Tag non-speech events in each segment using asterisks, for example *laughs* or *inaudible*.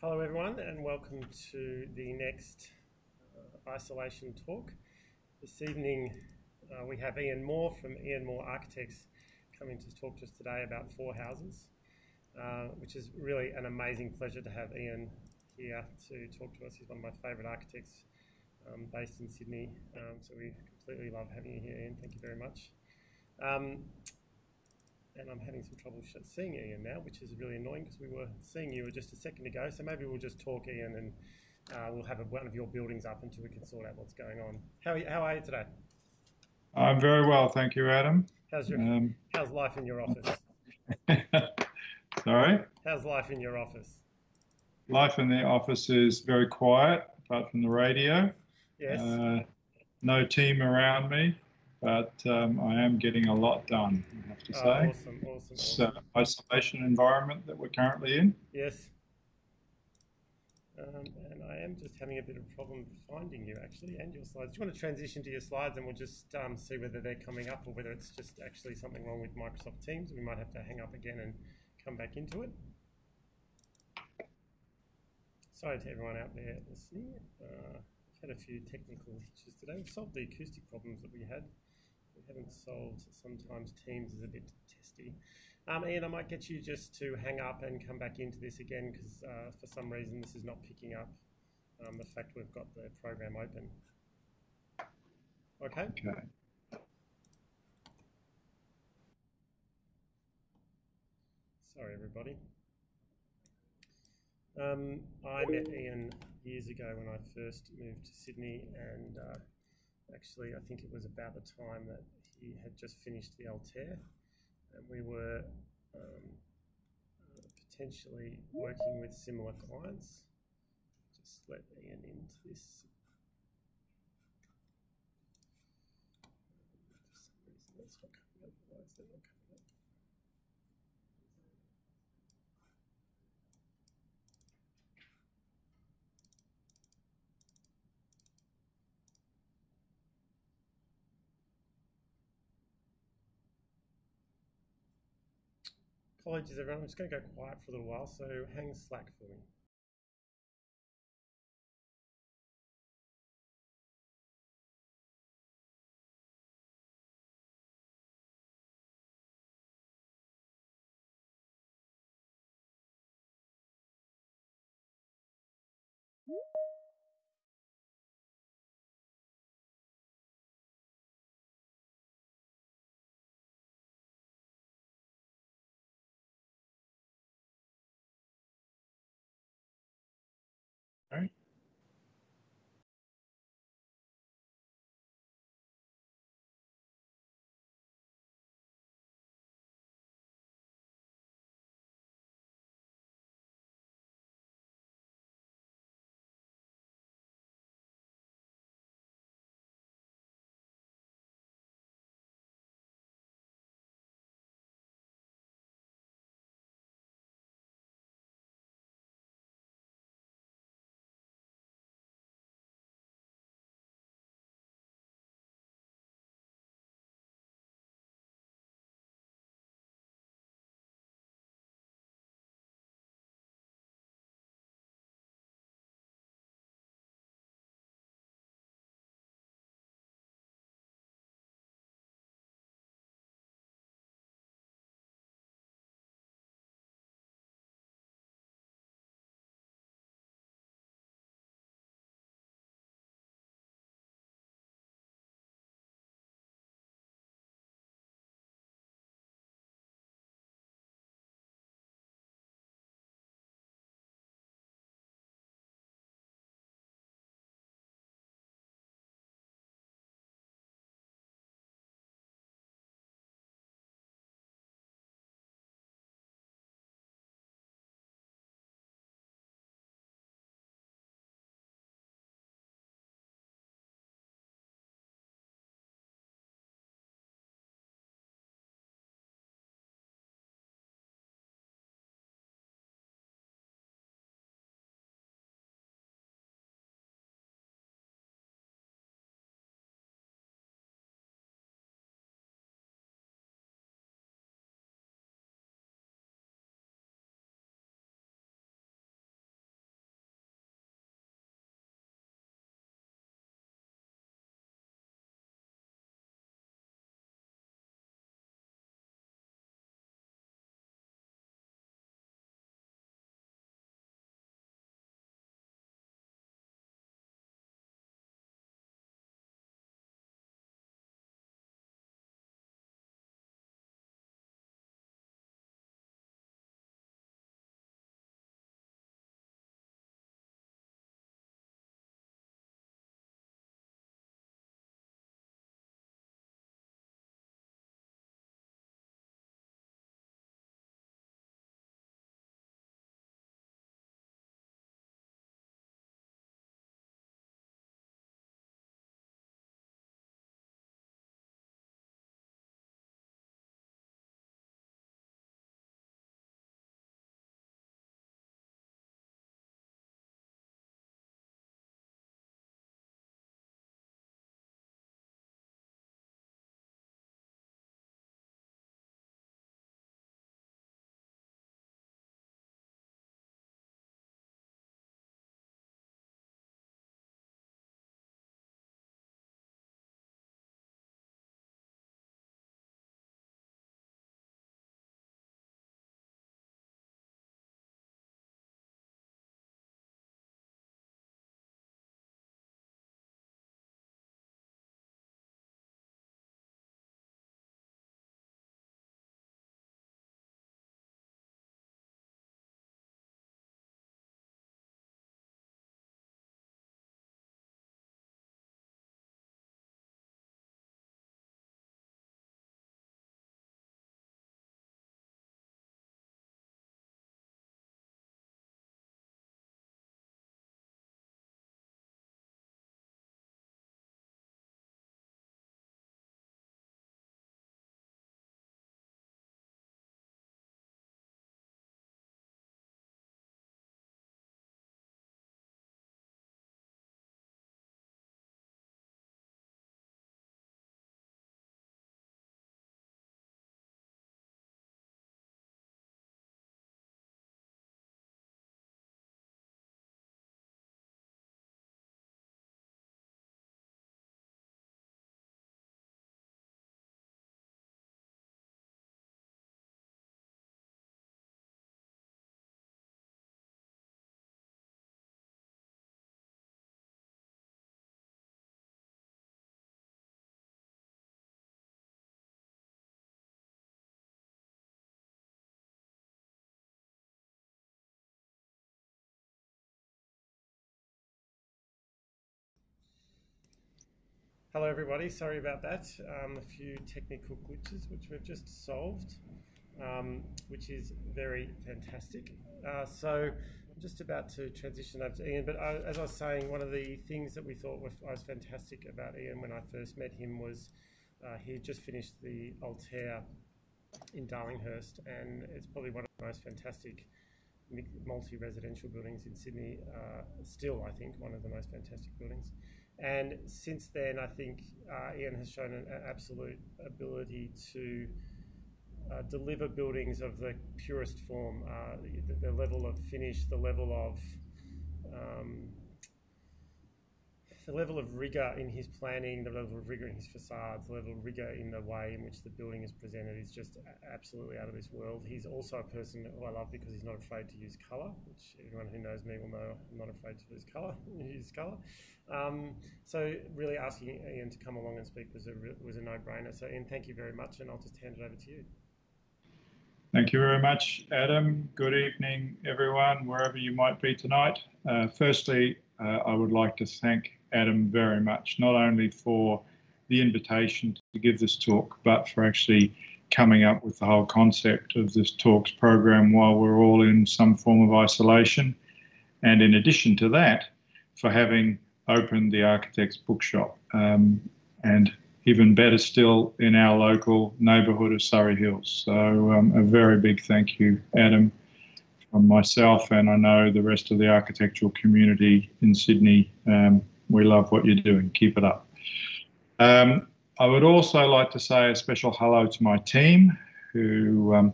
Hello, everyone, and welcome to the next uh, isolation talk. This evening, uh, we have Ian Moore from Ian Moore Architects coming to talk to us today about four houses, uh, which is really an amazing pleasure to have Ian here to talk to us. He's one of my favourite architects um, based in Sydney, um, so we completely love having you here, Ian. Thank you very much. Um, and I'm having some trouble seeing Ian now, which is really annoying because we were seeing you just a second ago. So maybe we'll just talk, Ian, and uh, we'll have a, one of your buildings up until we can sort out what's going on. How are you, how are you today? I'm very well, thank you, Adam. How's your um, How's life in your office? *laughs* Sorry. How's life in your office? Life in the office is very quiet, apart from the radio. Yes. Uh, no team around me but um, I am getting a lot done, I have to oh, say. Oh, awesome, awesome, it's awesome. Uh, isolation environment that we're currently in. Yes. Um, and I am just having a bit of a problem finding you actually and your slides. Do you want to transition to your slides and we'll just um, see whether they're coming up or whether it's just actually something wrong with Microsoft Teams? We might have to hang up again and come back into it. Sorry to everyone out there listening. Uh, we've had a few technical issues today. We've solved the acoustic problems that we had we haven't solved. Sometimes Teams is a bit testy. Um, Ian, I might get you just to hang up and come back into this again because uh, for some reason this is not picking up um, the fact we've got the program open. Okay? Okay. Sorry, everybody. Um, I met Ian years ago when I first moved to Sydney and uh, Actually, I think it was about the time that he had just finished the Altair, and we were um, uh, potentially working with similar clients. Just let Ian into this. For some reason, that's not coming up. Why is that not coming Apologies everyone, I'm just going to go quiet for a little while, so hang slack for me. Hello, everybody. Sorry about that. Um, a few technical glitches which we've just solved, um, which is very fantastic. Uh, so I'm just about to transition over to Ian, but I, as I was saying, one of the things that we thought was, was fantastic about Ian when I first met him was uh, he had just finished the Altair in Darlinghurst, and it's probably one of the most fantastic multi-residential buildings in Sydney. Uh, still, I think, one of the most fantastic buildings. And since then, I think uh, Ian has shown an, absolute ability to uh, deliver buildings of the purest form, uh, the, the, level of finish, the level of um, the level of rigor in his planning, the level of rigor in his facades, the level of rigor in the way in which the building is presented is just absolutely out of this world. He's also a person who I love because he's not afraid to use colour, which everyone who knows me will know I'm not afraid to use colour. *laughs* use colour. Um, so really asking Ian to come along and speak was a was a no-brainer. So Ian, thank you very much, and I'll just hand it over to you. Thank you very much, Adam. Good evening, everyone, wherever you might be tonight. Uh, firstly, uh, I would like to thank Adam very much, not only for the invitation to give this talk, but for actually coming up with the whole concept of this talks program while we're all in some form of isolation. And in addition to that, for having opened the Architects Bookshop. Um, and even better still, in our local neighbourhood of Surry Hills. So um, a very big thank you, Adam, from myself and I know the rest of the architectural community in Sydney. Um, we love what you're doing. Keep it up. Um, I would also like to say a special hello to my team who um,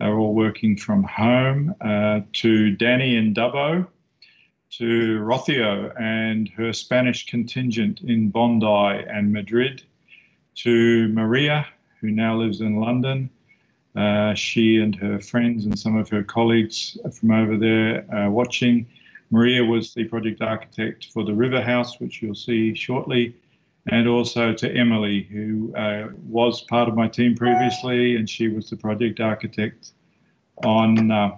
are all working from home, uh, to Danny in Dubbo, to Rothio and her Spanish contingent in Bondi and Madrid, to Maria, who now lives in London. Uh, she and her friends and some of her colleagues from over there are watching. Maria was the project architect for the River House, which you'll see shortly, and also to Emily, who uh, was part of my team previously, and she was the project architect on uh,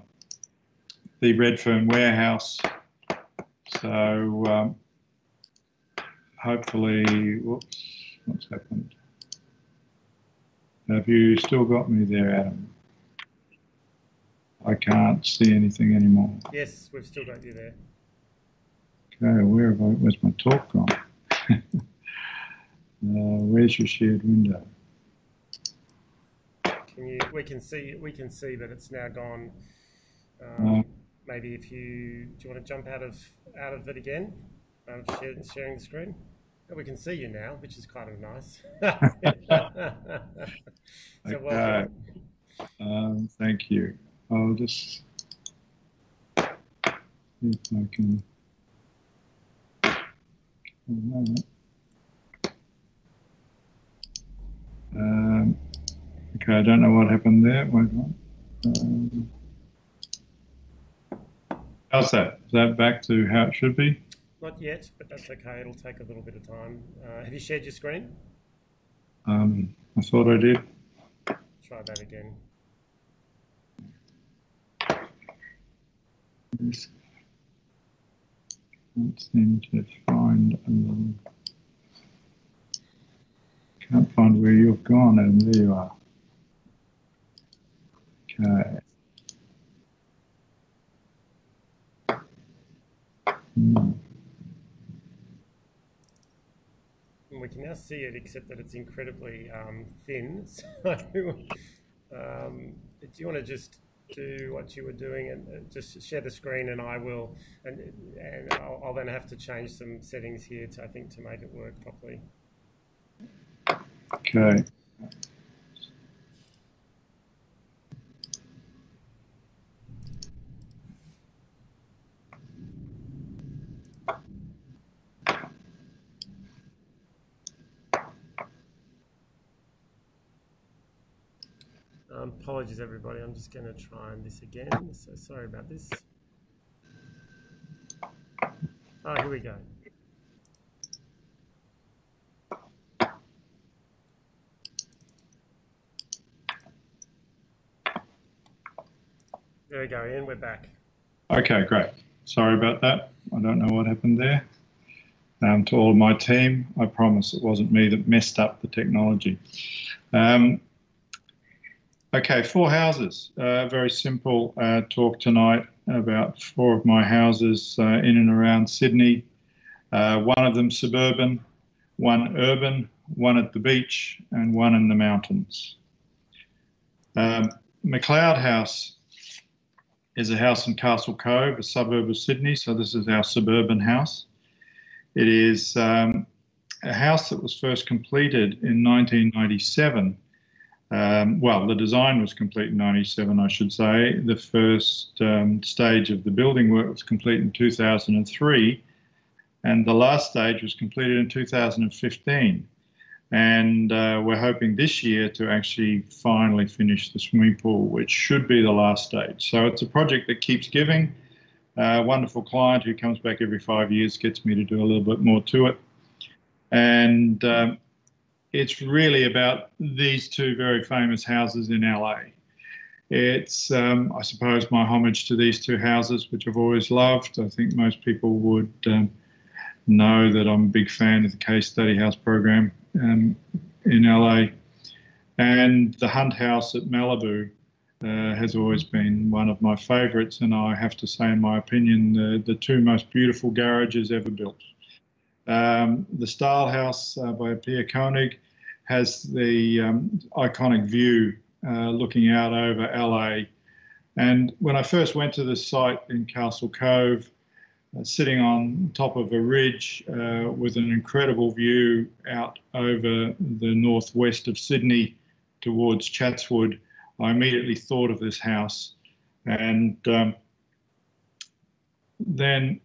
the Redfern Warehouse. So um, hopefully, whoops, what's happened? Have you still got me there, Adam? I can't see anything anymore. Yes, we've still got you there. Okay, where have I, where's my talk gone? *laughs* uh, where's your shared window? Can you, we can see, we can see that it's now gone. Um, uh, maybe if you, do you want to jump out of, out of it again? Out of share, sharing the screen? we can see you now, which is kind of nice. *laughs* *laughs* so okay. Um, thank you. I'll just see if I can. Um, okay, I don't know what happened there. Wait um, how's that? Is that back to how it should be? Not yet, but that's okay. It'll take a little bit of time. Uh, have you shared your screen? Um, I thought I did. Try that again. Can't seem to find. Um, can't find where you've gone, and there you are. Okay. Hmm. we can now see it, except that it's incredibly um, thin. *laughs* So, *laughs* um, do you want to just do what you were doing and uh, just share the screen, and I will, and and I'll, I'll then have to change some settings here to I think to make it work properly. Okay. Um, apologies, everybody. I'm just going to try this again. So sorry about this. Oh, here we go. There we go, Ian. We're back. Okay, great. Sorry about that. I don't know what happened there. um, to all of my team. I promise it wasn't me that messed up the technology. Um, okay, four houses. Uh, very simple uh, talk tonight about four of my houses uh, in and around Sydney. Uh, one of them suburban, one urban, one at the beach, and one in the mountains. Um, McLeod House is a house in Castle Cove, a suburb of Sydney. So this is our suburban house. It is um, a house that was first completed in 1997. Um, well, the design was complete in 97, I should say. The first um, stage of the building work was complete in 2003, and the last stage was completed in 2015. And uh, we're hoping this year to actually finally finish the swimming pool, which should be the last stage. So it's a project that keeps giving. A wonderful client who comes back every five years gets me to do a little bit more to it. And um, it's really about these two very famous houses in LA. It's, um, I suppose, my homage to these two houses, which I've always loved. I think most people would um, know that I'm a big fan of the Case Study House program um, in LA. And the Hunt House at Malibu uh, has always been one of my favourites, and I have to say, in my opinion, the, the two most beautiful garages ever built. Um, the Stahl House uh, by Pierre Koenig has the um, iconic view uh, looking out over LA. And when I first went to the site in Castle Cove, uh, sitting on top of a ridge uh, with an incredible view out over the northwest of Sydney towards Chatswood, I immediately thought of this house. And um, then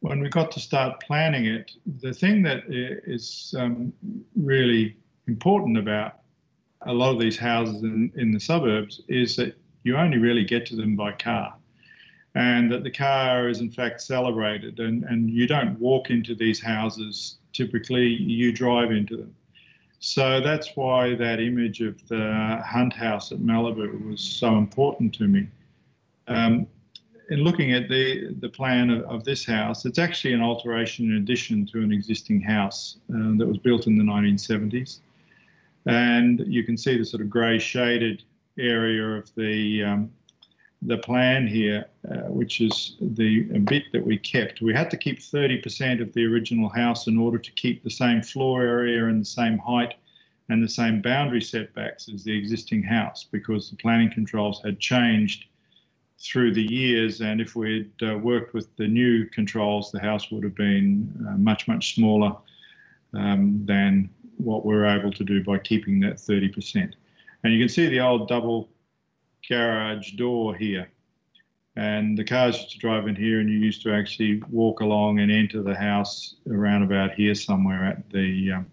when we got to start planning it, the thing that is um, really important about a lot of these houses in, in the suburbs is that you only really get to them by car and that the car is in fact celebrated and, and you don't walk into these houses typically you drive into them. So that's why that image of the hunt house at malibu was so important to me. Um, in looking at the, the plan of, of, this house it's actually an alteration in addition to an existing house uh, that was built in the 1970s and you can see the sort of grey shaded area of the um, the plan here, uh, which is the bit that we kept. We had to keep 30% of the original house in order to keep the same floor area and the same height and the same boundary setbacks as the existing house because the planning controls had changed through the years. And if we'd uh, worked with the new controls, the house would have been uh, much, much smaller um, than what we're able to do by keeping that 30%. And you can see the old double garage door here. And the cars used to drive in here, and you used to actually walk along and enter the house around about here somewhere at the um,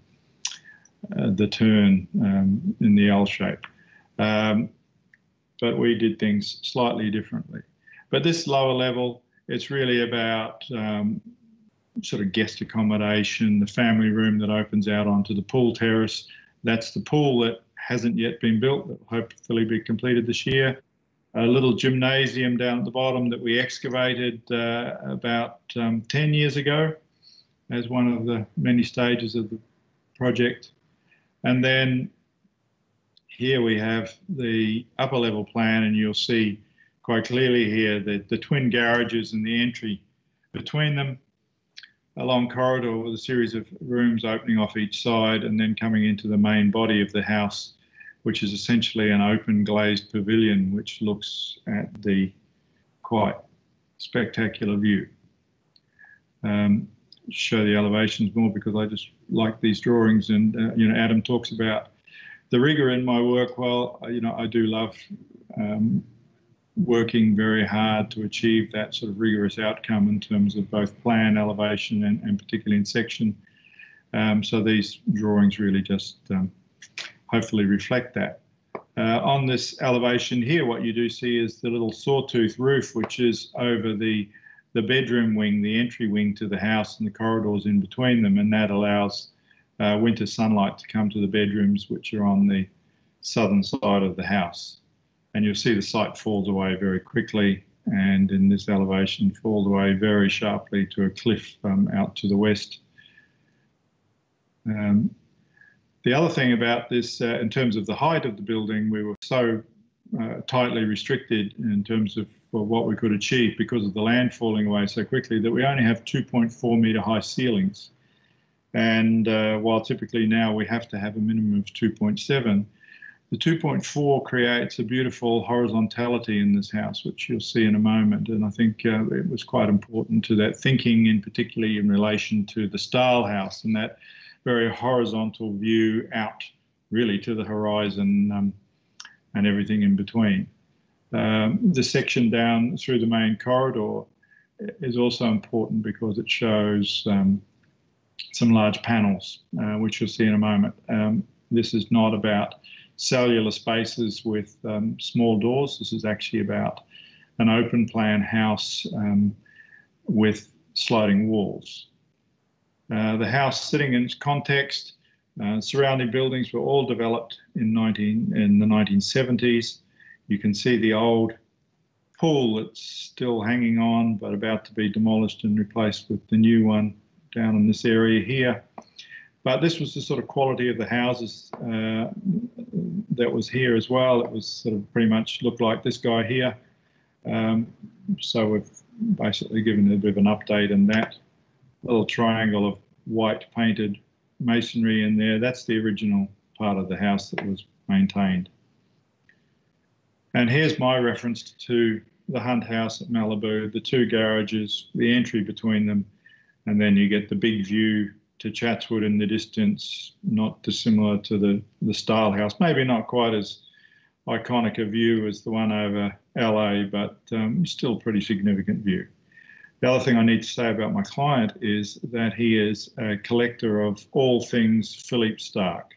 uh, the turn um, in the L shape. Um, but we did things slightly differently. But this lower level, it's really about um, sort of guest accommodation, the family room that opens out onto the pool terrace. That's the pool that hasn't yet been built, that will hopefully be completed this year. A little gymnasium down at the bottom that we excavated uh, about um, 10 years ago as one of the many stages of the project. And then here we have the upper level plan, and you'll see quite clearly here that the twin garages and the entry between them a long corridor with a series of rooms opening off each side and then coming into the main body of the house which is essentially an open glazed pavilion which looks at the quite spectacular view. Um, show the elevations more because I just like these drawings and uh, you know Adam talks about the rigor in my work. Well, you know I do love um, working very hard to achieve that sort of rigorous outcome in terms of both plan, elevation, and, and particularly in section. Um, so these drawings really just um, hopefully reflect that. Uh, on this elevation here, what you do see is the little sawtooth roof, which is over the, the bedroom wing, the entry wing to the house and the corridors in between them, and that allows uh, winter sunlight to come to the bedrooms, which are on the southern side of the house. And you'll see the site falls away very quickly, and in this elevation falls away very sharply to a cliff um, out to the west Um, the other thing about this, uh, in terms of the height of the building, we were so uh, tightly restricted in terms of what we could achieve because of the land falling away so quickly that we only have 2.4 metre high ceilings. And uh, while typically now we have to have a minimum of 2.7, the 2.4 creates a beautiful horizontality in this house, which you'll see in a moment. And I think uh, it was quite important to that thinking, in particularly in relation to the Stahl house and that very horizontal view out really to the horizon um, and everything in between. Um, the section down through the main corridor is also important because it shows um, some large panels, uh, which you'll see in a moment. Um, this is not about cellular spaces with um, small doors. This is actually about an open plan house um, with sliding walls. Uh, the house sitting in its context, uh, surrounding buildings were all developed in, 19, in the 1970s. You can see the old pool that's still hanging on but about to be demolished and replaced with the new one down in this area here. But this was the sort of quality of the houses uh, that was here as well. It was sort of pretty much looked like this guy here. Um, so we've basically given a bit of an update in that little triangle of white painted masonry in there. That's the original part of the house that was maintained. And here's my reference to the Hunt House at Malibu, the two garages, the entry between them, and then you get the big view to Chatswood in the distance, not dissimilar to the, the Stahl House. Maybe not quite as iconic a view as the one over LA, but um, still pretty significant view. The other thing I need to say about my client is that he is a collector of all things Philippe Starck,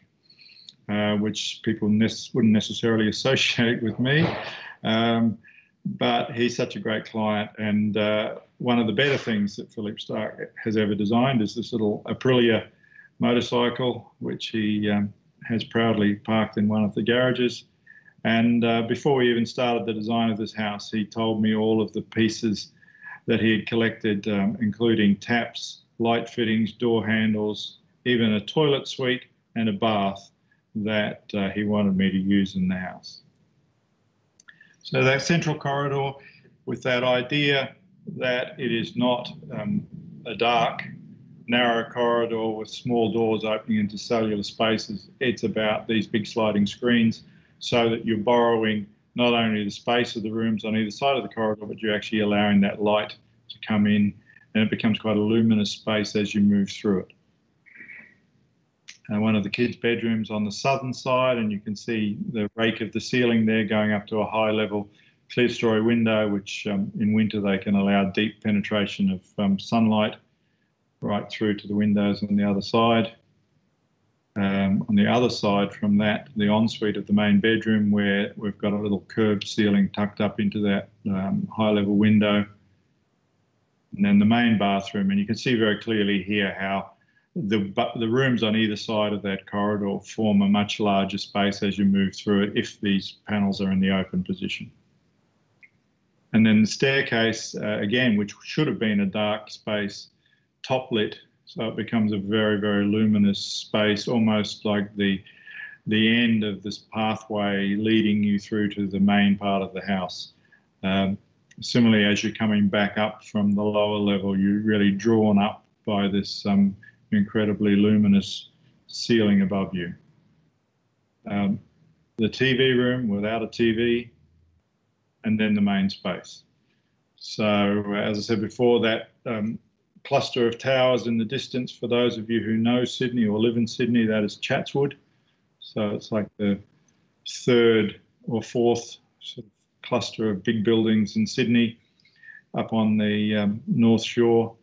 uh, which people ne wouldn't necessarily associate with me. Um, but he's such a great client. And uh, one of the better things that Philippe Starck has ever designed is this little Aprilia motorcycle, which he um, has proudly parked in one of the garages. And uh, before we even started the design of this house, he told me all of the pieces that he had collected, um, including taps, light fittings, door handles, even a toilet suite and a bath that uh, he wanted me to use in the house. So that central corridor with that idea that it is not um, a dark, narrow corridor with small doors opening into cellular spaces. It's about these big sliding screens so that you're borrowing not only the space of the rooms on either side of the corridor, but you're actually allowing that light to come in and it becomes quite a luminous space as you move through it. And one of the kids' bedrooms on the southern side, and you can see the rake of the ceiling there going up to a high level clerestory window, which um, in winter they can allow deep penetration of um, sunlight right through to the windows on the other side. Um, on the other side from that, the ensuite of the main bedroom, where we've got a little curved ceiling tucked up into that um, high level window. And then the main bathroom, and you can see very clearly here how the, the rooms on either side of that corridor form a much larger space as you move through it if these panels are in the open position. And then the staircase, uh, again, which should have been a dark space, top lit, so it becomes a very, very luminous space, almost like the the end of this pathway leading you through to the main part of the house. Um, similarly, as you're coming back up from the lower level, you're really drawn up by this um, incredibly luminous ceiling above you. Um, the TV room without a TV, and then the main space. So, uh, as I said before, that um, cluster of towers in the distance, for those of you who know Sydney or live in Sydney, that is Chatswood. So, it's like the third or fourth sort of cluster of big buildings in Sydney up on the um, North Shore.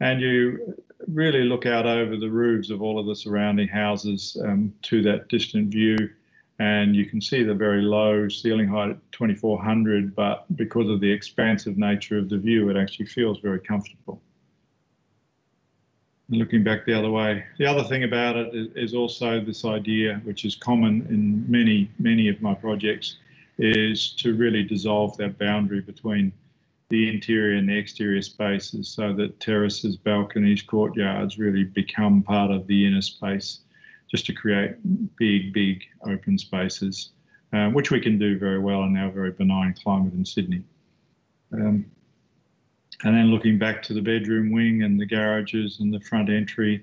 And you really look out over the roofs of all of the surrounding houses um, to that distant view. And you can see the very low ceiling height at 2400, but because of the expansive nature of the view, it actually feels very comfortable. looking back the other way, the other thing about it is, is also this idea, which is common in many, many of my projects, is to really dissolve that boundary between the interior and the exterior spaces so that terraces, balconies, courtyards really become part of the inner space just to create big, big open spaces, uh, which we can do very well in our very benign climate in Sydney. Um, and then looking back to the bedroom wing and the garages and the front entry,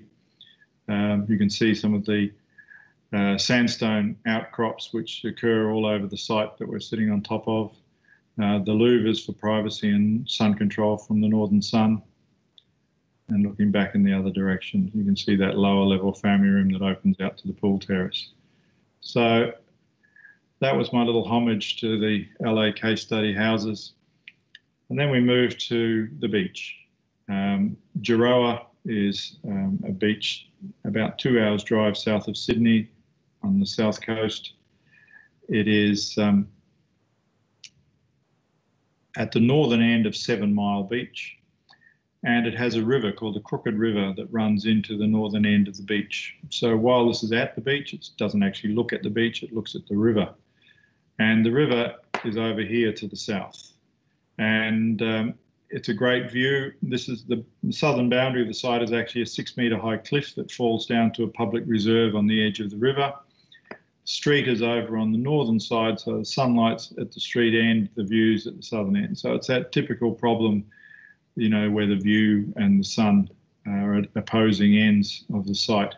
um, you can see some of the uh, sandstone outcrops which occur all over the site that we're sitting on top of. Uh, the louvers for privacy and sun control from the northern sun. And looking back in the other direction, you can see that lower level family room that opens out to the pool terrace. So that was my little homage to the LA case study houses. And then we moved to the beach. Um, is um, a beach about two hours drive south of Sydney on the south coast. It is um, at the northern end of Seven Mile Beach, and it has a river called the Crooked River that runs into the northern end of the beach. So while this is at the beach, it doesn't actually look at the beach, it looks at the river. And the river is over here to the south. And um, it's a great view. This is the, the southern boundary of the site is actually a six metre high cliff that falls down to a public reserve on the edge of the river street is over on the northern side, so the sunlight's at the street end, the view's at the southern end. So it's that typical problem, you know, where the view and the sun are at opposing ends of the site.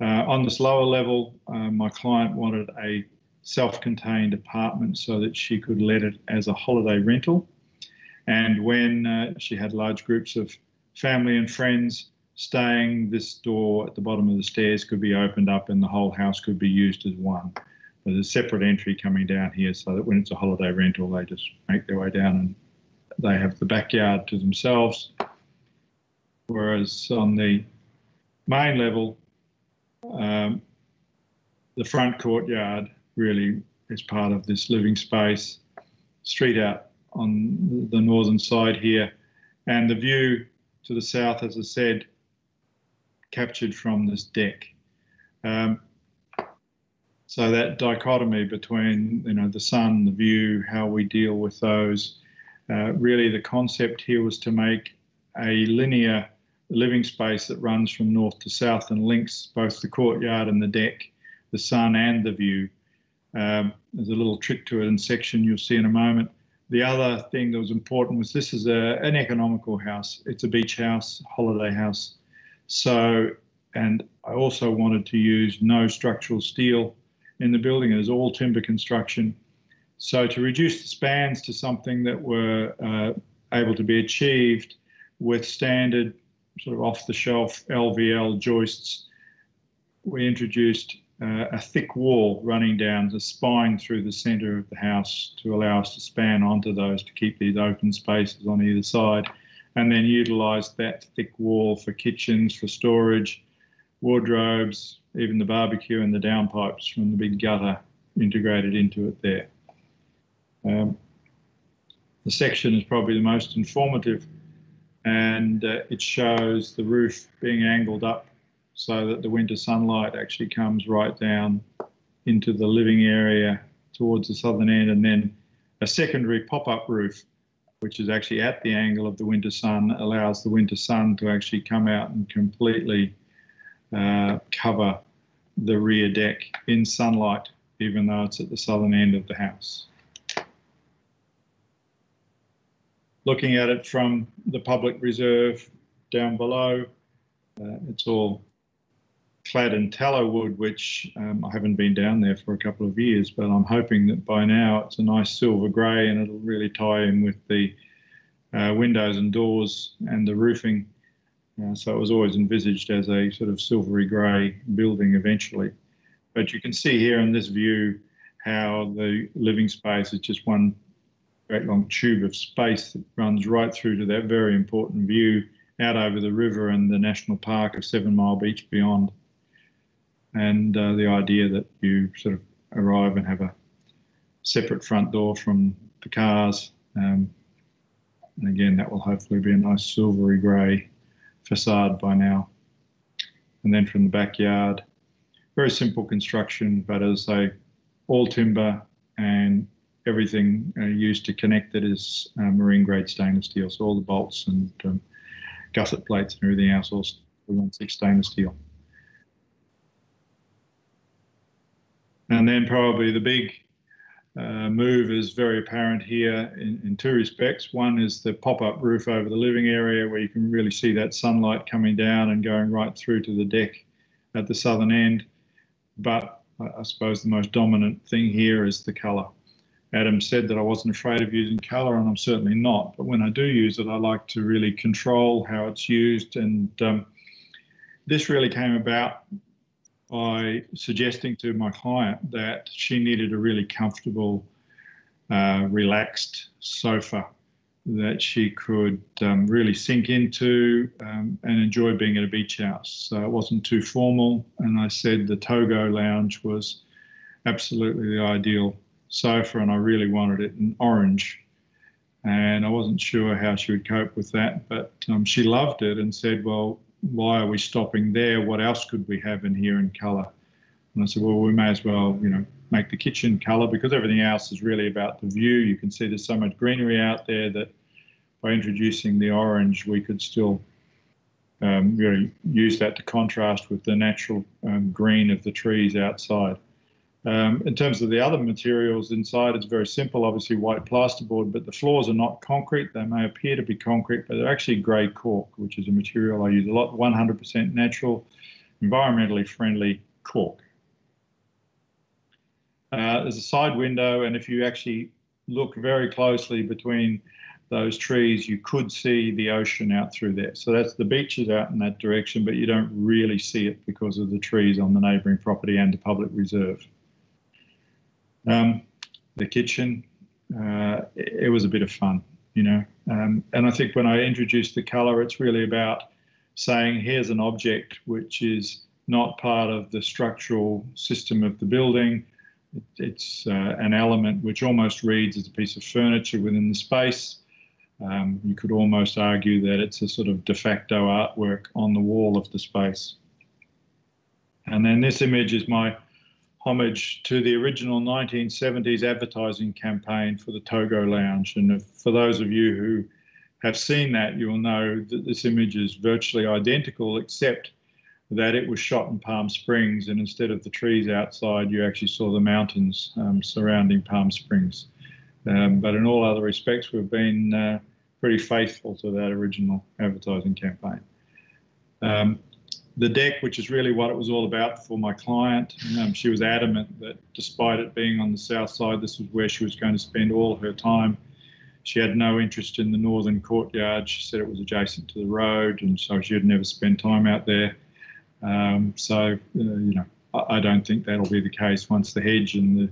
Uh, on this lower level, uh, my client wanted a self-contained apartment so that she could let it as a holiday rental. And when uh, she had large groups of family and friends staying, this door at the bottom of the stairs could be opened up and the whole house could be used as one. There's a separate entry coming down here so that when it's a holiday rental, they just make their way down and they have the backyard to themselves. Whereas on the main level, um, the front courtyard really is part of this living space. Street out on the northern side here, and the view to the south, as I said, captured from this deck. Um, so that dichotomy between you know the sun, the view, how we deal with those. Uh, really, the concept here was to make a linear living space that runs from north to south and links both the courtyard and the deck, the sun and the view. Um, there's a little trick to it in section you'll see in a moment. The other thing that was important was this is a, an economical house. It's a beach house, holiday house. So, and I also wanted to use no structural steel in the building. It is all timber construction. So to reduce the spans to something that were uh, able to be achieved with standard sort of off-the-shelf LVL joists, we introduced uh, a thick wall running down the spine through the centre of the house to allow us to span onto those to keep these open spaces on either side and then utilised that thick wall for kitchens, for storage, wardrobes, even the barbecue and the downpipes from the big gutter integrated into it there. Um, the section is probably the most informative and uh, it shows the roof being angled up so that the winter sunlight actually comes right down into the living area towards the southern end and then a secondary pop-up roof which is actually at the angle of the winter sun, allows the winter sun to actually come out and completely uh, cover the rear deck in sunlight, even though it's at the southern end of the house. Looking at it from the public reserve down below, uh, it's all clad in tallow wood, which um, I haven't been down there for a couple of years, but I'm hoping that by now it's a nice silver grey and it'll really tie in with the uh, windows and doors and the roofing. Uh, so it was always envisaged as a sort of silvery grey building eventually. But you can see here in this view how the living space is just one great long tube of space that runs right through to that very important view out over the river and the national park of Seven Mile Beach beyond and uh, the idea that you sort of arrive and have a separate front door from the cars. Um, and again, that will hopefully be a nice silvery grey facade by now. And then from the backyard, very simple construction, but as I say, all timber and everything uh, used to connect it is uh, marine grade stainless steel. So all the bolts and um, gusset plates and everything else all 116 stainless steel. And then probably the big uh, move is very apparent here in, in two respects. One is the pop-up roof over the living area where you can really see that sunlight coming down and going right through to the deck at the southern end. But I suppose the most dominant thing here is the colour. Adam said that I wasn't afraid of using colour, and I'm certainly not. But when I do use it, I like to really control how it's used. And um, this really came about by suggesting to my client that she needed a really comfortable, uh, relaxed sofa that she could um, really sink into um, and enjoy being at a beach house. So it wasn't too formal, and I said the Togo lounge was absolutely the ideal sofa, and I really wanted it in orange. And I wasn't sure how she would cope with that, but um, she loved it and said, Well, why are we stopping there? What else could we have in here in colour? And I said, well, we may as well, you know, make the kitchen colour because everything else is really about the view. You can see there's so much greenery out there that by introducing the orange, we could still um, really use that to contrast with the natural um, green of the trees outside. Um, in terms of the other materials inside, it's very simple, obviously white plasterboard, but the floors are not concrete. They may appear to be concrete, but they're actually grey cork, which is a material I use a lot, 100% natural, environmentally friendly cork. Uh, there's a side window, and if you actually look very closely between those trees, you could see the ocean out through there. So that's the beaches out in that direction, but you don't really see it because of the trees on the neighbouring property and the public reserve. Um, the kitchen, uh, it, was a bit of fun, you know. Um, and I think when I introduced the colour, it's really about saying here's an object which is not part of the structural system of the building. It, it's uh, an element which almost reads as a piece of furniture within the space. Um, you could almost argue that it's a sort of de facto artwork on the wall of the space. And then this image is my homage to the original 1970s advertising campaign for the Togo Lounge. And for those of you who have seen that, you will know that this image is virtually identical, except that it was shot in Palm Springs, and instead of the trees outside, you actually saw the mountains um, surrounding Palm Springs. Um, but in all other respects, we've been uh, pretty faithful to that original advertising campaign. Um, the deck, which is really what it was all about for my client. Um, she was adamant that despite it being on the south side, this was where she was going to spend all her time. She had no interest in the northern courtyard. She said it was adjacent to the road, and so she would never spend time out there. Um, so, uh, you know, I, I, don't think that'll be the case once the hedge and the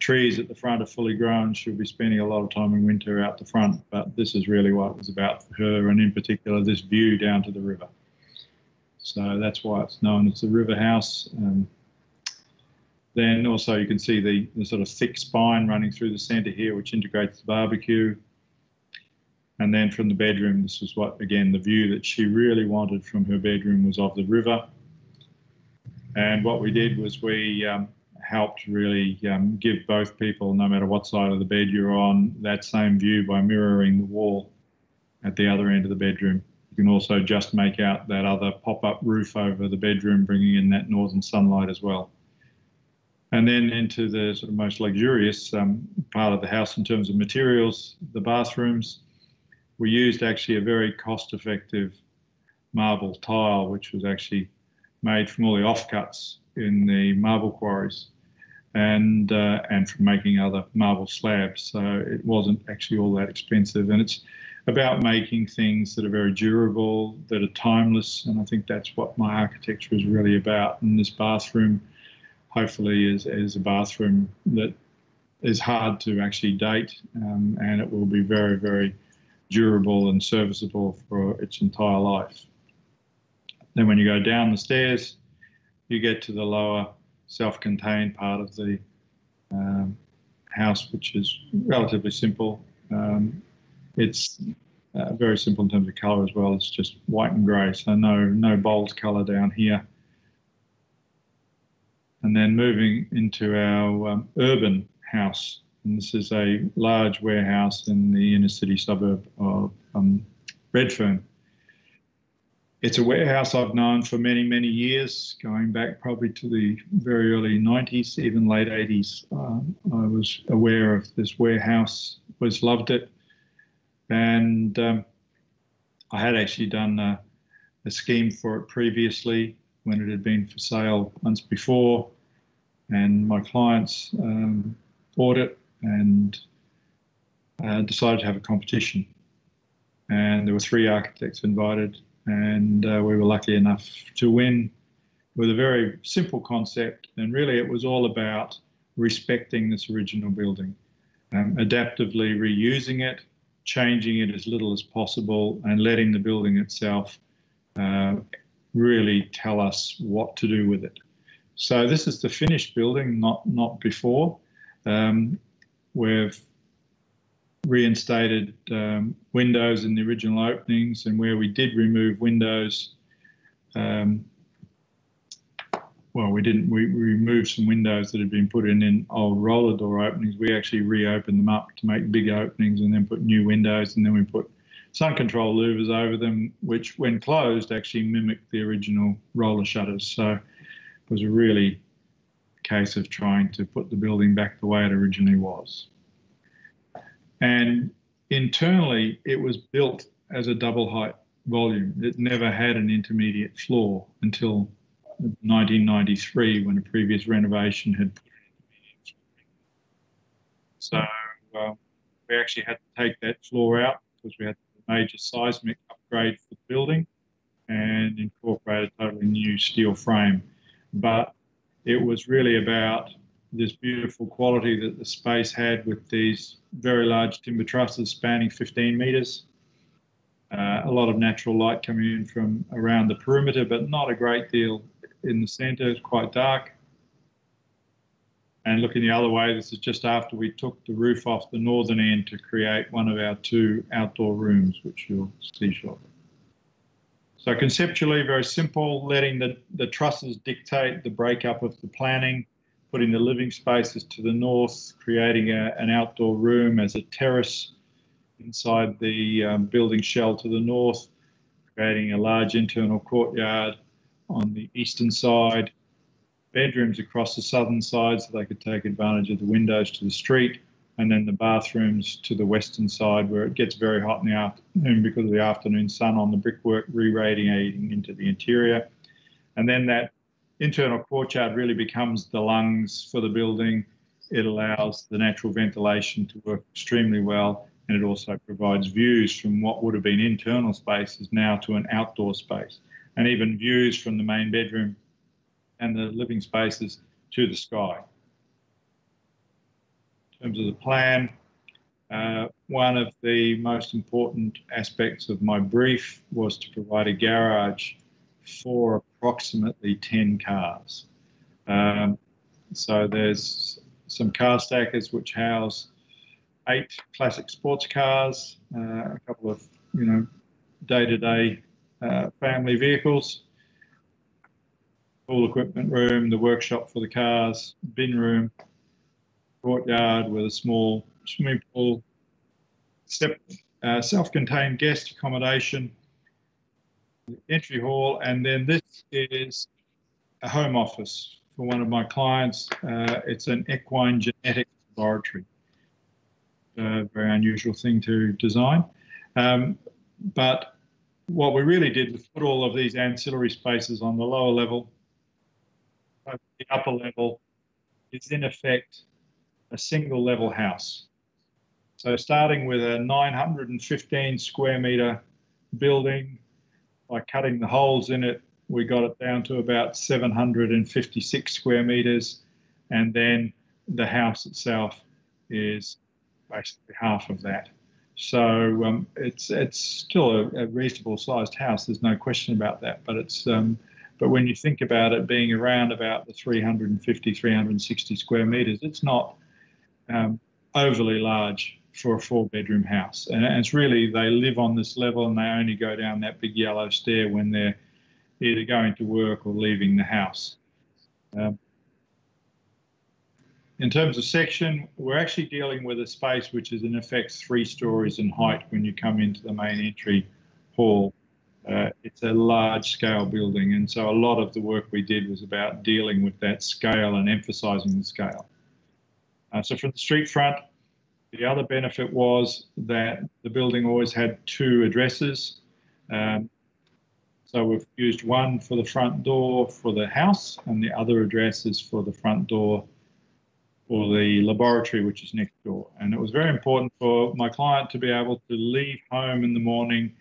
trees at the front are fully grown. She'll be spending a lot of time in winter out the front, but this is really what it was about for her, and in particular, this view down to the river. So that's why it's known as the River House. Um, then also you can see the, the sort of thick spine running through the centre here, which integrates the barbecue. And then from the bedroom, this is what, again, the view that she really wanted from her bedroom was of the river. And what we did was we um, helped really um, give both people, no matter what side of the bed you're on, that same view by mirroring the wall at the other end of the bedroom can also just make out that other pop-up roof over the bedroom, bringing in that northern sunlight as well. And then into the sort of most luxurious um, part of the house in terms of materials, the bathrooms. We used actually a very cost-effective marble tile, which was actually made from all the offcuts in the marble quarries and uh, and from making other marble slabs. So it wasn't actually all that expensive, and it's about making things that are very durable, that are timeless, and I think that's what my architecture is really about. And this bathroom, hopefully, is, is a bathroom that is hard to actually date, um, and it will be very, very durable and serviceable for its entire life. Then, when you go down the stairs, you get to the lower self-contained part of the um, house, which is relatively simple. Um, it's uh, very simple in terms of colour as well. It's just white and grey, so no no bold colour down here. And then moving into our um, urban house And this is a large warehouse in the inner city suburb of um, Redfern. It's a warehouse I've known for many, many years, going back probably to the very early 90s, even late 80s. Um, I was aware of this warehouse, was loved it, and um, I had actually done a, a, scheme for it previously when it had been for sale months before, and my clients um, bought it and uh, decided to have a competition. And there were three architects invited and uh, we were lucky enough to win with a very simple concept. And really, it was all about respecting this original building, um, adaptively reusing it, changing it as little as possible, and letting the building itself uh, really tell us what to do with it. So this is the finished building, not not before. Um, we've reinstated um, windows in the original openings, and where we did remove windows, um, well, we didn't. We, removed some windows that had been put in in old roller door openings. We actually reopened them up to make big openings, and then put new windows, and then we put sun control louvers over them, which, when closed, actually mimicked the original roller shutters. So it was a really case of trying to put the building back the way it originally was. And internally, it was built as a double height volume. It never had an intermediate floor until 1993 when a previous renovation had put it So uh, we actually had to take that floor out because we had a major seismic upgrade for the building and incorporate a totally new steel frame. But it was really about this beautiful quality that the space had with these very large timber trusses spanning 15 metres. Uh, a lot of natural light coming in from around the perimeter, but not a great deal in the centre. It's quite dark. And looking the other way, this is just after we took the roof off the northern end to create one of our two outdoor rooms, which you'll see shortly. So conceptually, very simple, letting the, the trusses dictate the breakup of the planning putting the living spaces to the north, creating a, an outdoor room as a terrace inside the um, building shell to the north, creating a large internal courtyard on the eastern side, bedrooms across the southern side so they could take advantage of the windows to the street, and then the bathrooms to the western side where it gets very hot in the afternoon because of the afternoon sun on the brickwork re-radiating into the interior. And then that internal courtyard really becomes the lungs for the building. It allows the natural ventilation to work extremely well, and it also provides views from what would have been internal spaces now to an outdoor space, and even views from the main bedroom and the living spaces to the sky. In terms of the plan, uh, one of the most important aspects of my brief was to provide a garage for approximately 10 cars. Um, so there's some car stackers which house eight classic sports cars, uh, a couple of, you know, day-to-day uh, family vehicles, full equipment room, the workshop for the cars, bin room, courtyard with a small swimming pool, uh, self-contained guest accommodation, entry hall, and then this is a home office for one of my clients. Uh, it's an equine genetic laboratory. A very unusual thing to design. Um, but what we really did was put all of these ancillary spaces on the lower level. The upper level is in effect a single level house. So starting with a 915 square meter building by cutting the holes in it, we got it down to about 756 square meters. And then the house itself is basically half of that. So um, it's it's still a, a, reasonable sized house. There's no question about that. But it's um, but when you think about it being around about the 350, 360 square meters, it's not um, overly large for a four bedroom house. And it's really, they live on this level and they only go down that big yellow stair when they're either going to work or leaving the house. Um, in terms of section, we're actually dealing with a space which is in effect three stories in height when you come into the main entry hall. Uh, it's a large scale building, and so a lot of the work we did was about dealing with that scale and emphasizing the scale. Uh, so from the street front, the other benefit was that the building always had two addresses. Um, so we've used one for the front door for the house, and the other address is for the front door for the laboratory, which is next door. And it was very important for my client to be able to leave home in the morning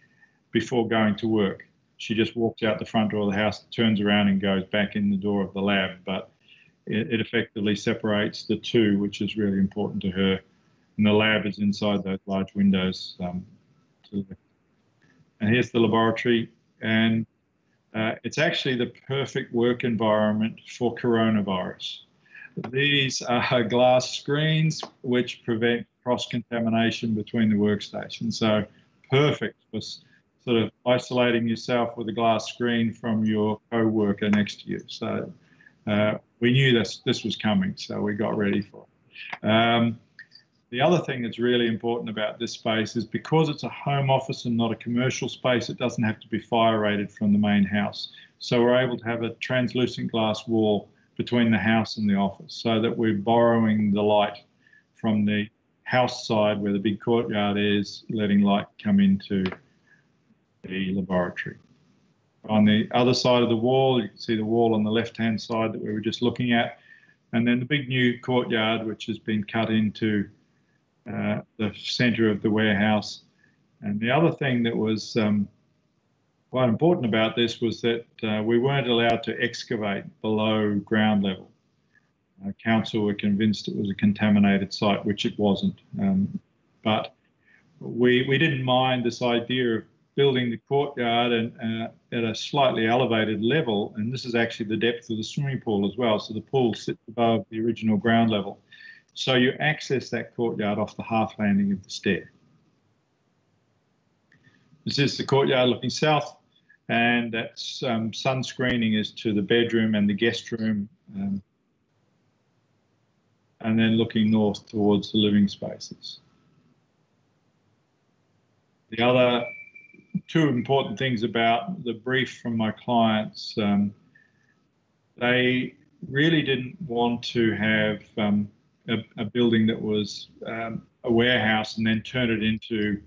before going to work. She just walks out the front door of the house, turns around, and goes back in the door of the lab. But it, it effectively separates the two, which is really important to her. And the lab is inside those large windows. Um, and here's the laboratory. And uh, it's actually the perfect work environment for coronavirus. These are glass screens which prevent cross contamination between the workstations. So perfect for sort of isolating yourself with a glass screen from your co-worker next to you. So uh, we knew this this was coming, so we got ready for it. Um, the other thing that's really important about this space is because it's a home office and not a commercial space, it doesn't have to be fire rated from the main house. So we're able to have a translucent glass wall between the house and the office so that we're borrowing the light from the house side where the big courtyard is, letting light come into the laboratory. On the other side of the wall, you can see the wall on the left-hand side that we were just looking at, and then the big new courtyard, which has been cut into uh, the centre of the warehouse. And the other thing that was um, quite important about this was that uh, we weren't allowed to excavate below ground level. Uh, council were convinced it was a contaminated site, which it wasn't. Um, but we, we didn't mind this idea of building the courtyard and, uh, at a slightly elevated level, and this is actually the depth of the swimming pool as well. So the pool sits above the original ground level. So you access that courtyard off the half landing of the stair. This is the courtyard looking south, and that um, sun screening is to the bedroom and the guest room, um, and then looking north towards the living spaces. The other two important things about the brief from my clients. Um, they really didn't want to have um, a, a, building that was um, a warehouse and then turn it into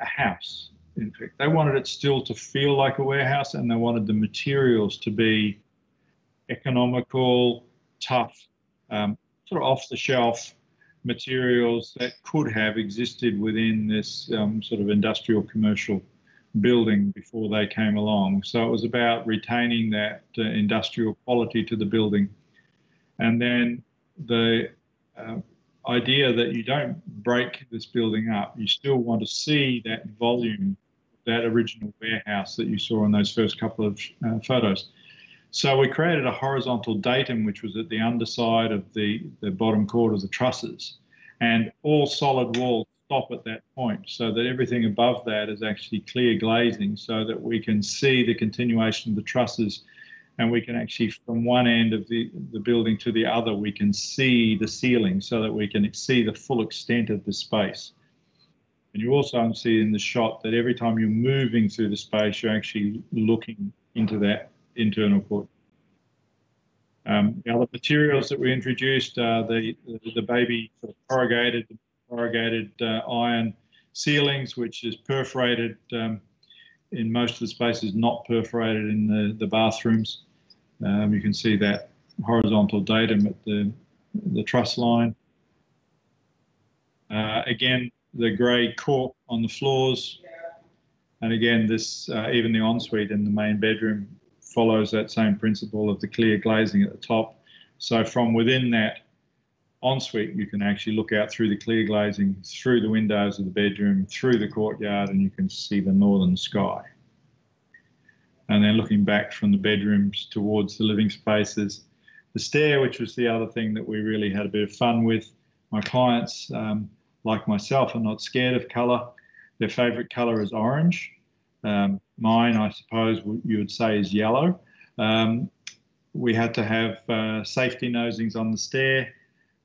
a house. In fact, they wanted it still to feel like a warehouse and they wanted the materials to be economical, tough, um, sort of off the shelf materials that could have existed within this um, sort of industrial commercial building before they came along. So it was about retaining that uh, industrial quality to the building. And then the uh, idea that you don't break this building up, you still want to see that volume, that original warehouse that you saw in those first couple of uh, photos. So we created a horizontal datum, which was at the underside of the, the bottom chord of the trusses, and all solid walls stop at that point so that everything above that is actually clear glazing so that we can see the continuation of the trusses. And we can actually from one end of the, the building to the other we can see the ceiling so that we can see the full extent of the space and you also see in the shot that every time you're moving through the space you're actually looking into that internal court um, the other materials that we introduced are the, the, baby sort of corrugated corrugated uh, iron ceilings, which is perforated um, in most of the spaces, not perforated in the, the bathrooms. Um, you can see that horizontal datum at the, the truss line. Uh, again, the grey cork on the floors. And again, this uh, even the ensuite in the main bedroom follows that same principle of the clear glazing at the top. So from within that ensuite, you can actually look out through the clear glazing, through the windows of the bedroom, through the courtyard, and you can see the northern sky. And then looking back from the bedrooms towards the living spaces, the stair, which was the other thing that we really had a bit of fun with. My clients, um, like myself, are not scared of colour. Their favourite colour is orange. Um, mine, I suppose, you would say is yellow. Um, we had to have uh, safety nosings on the stair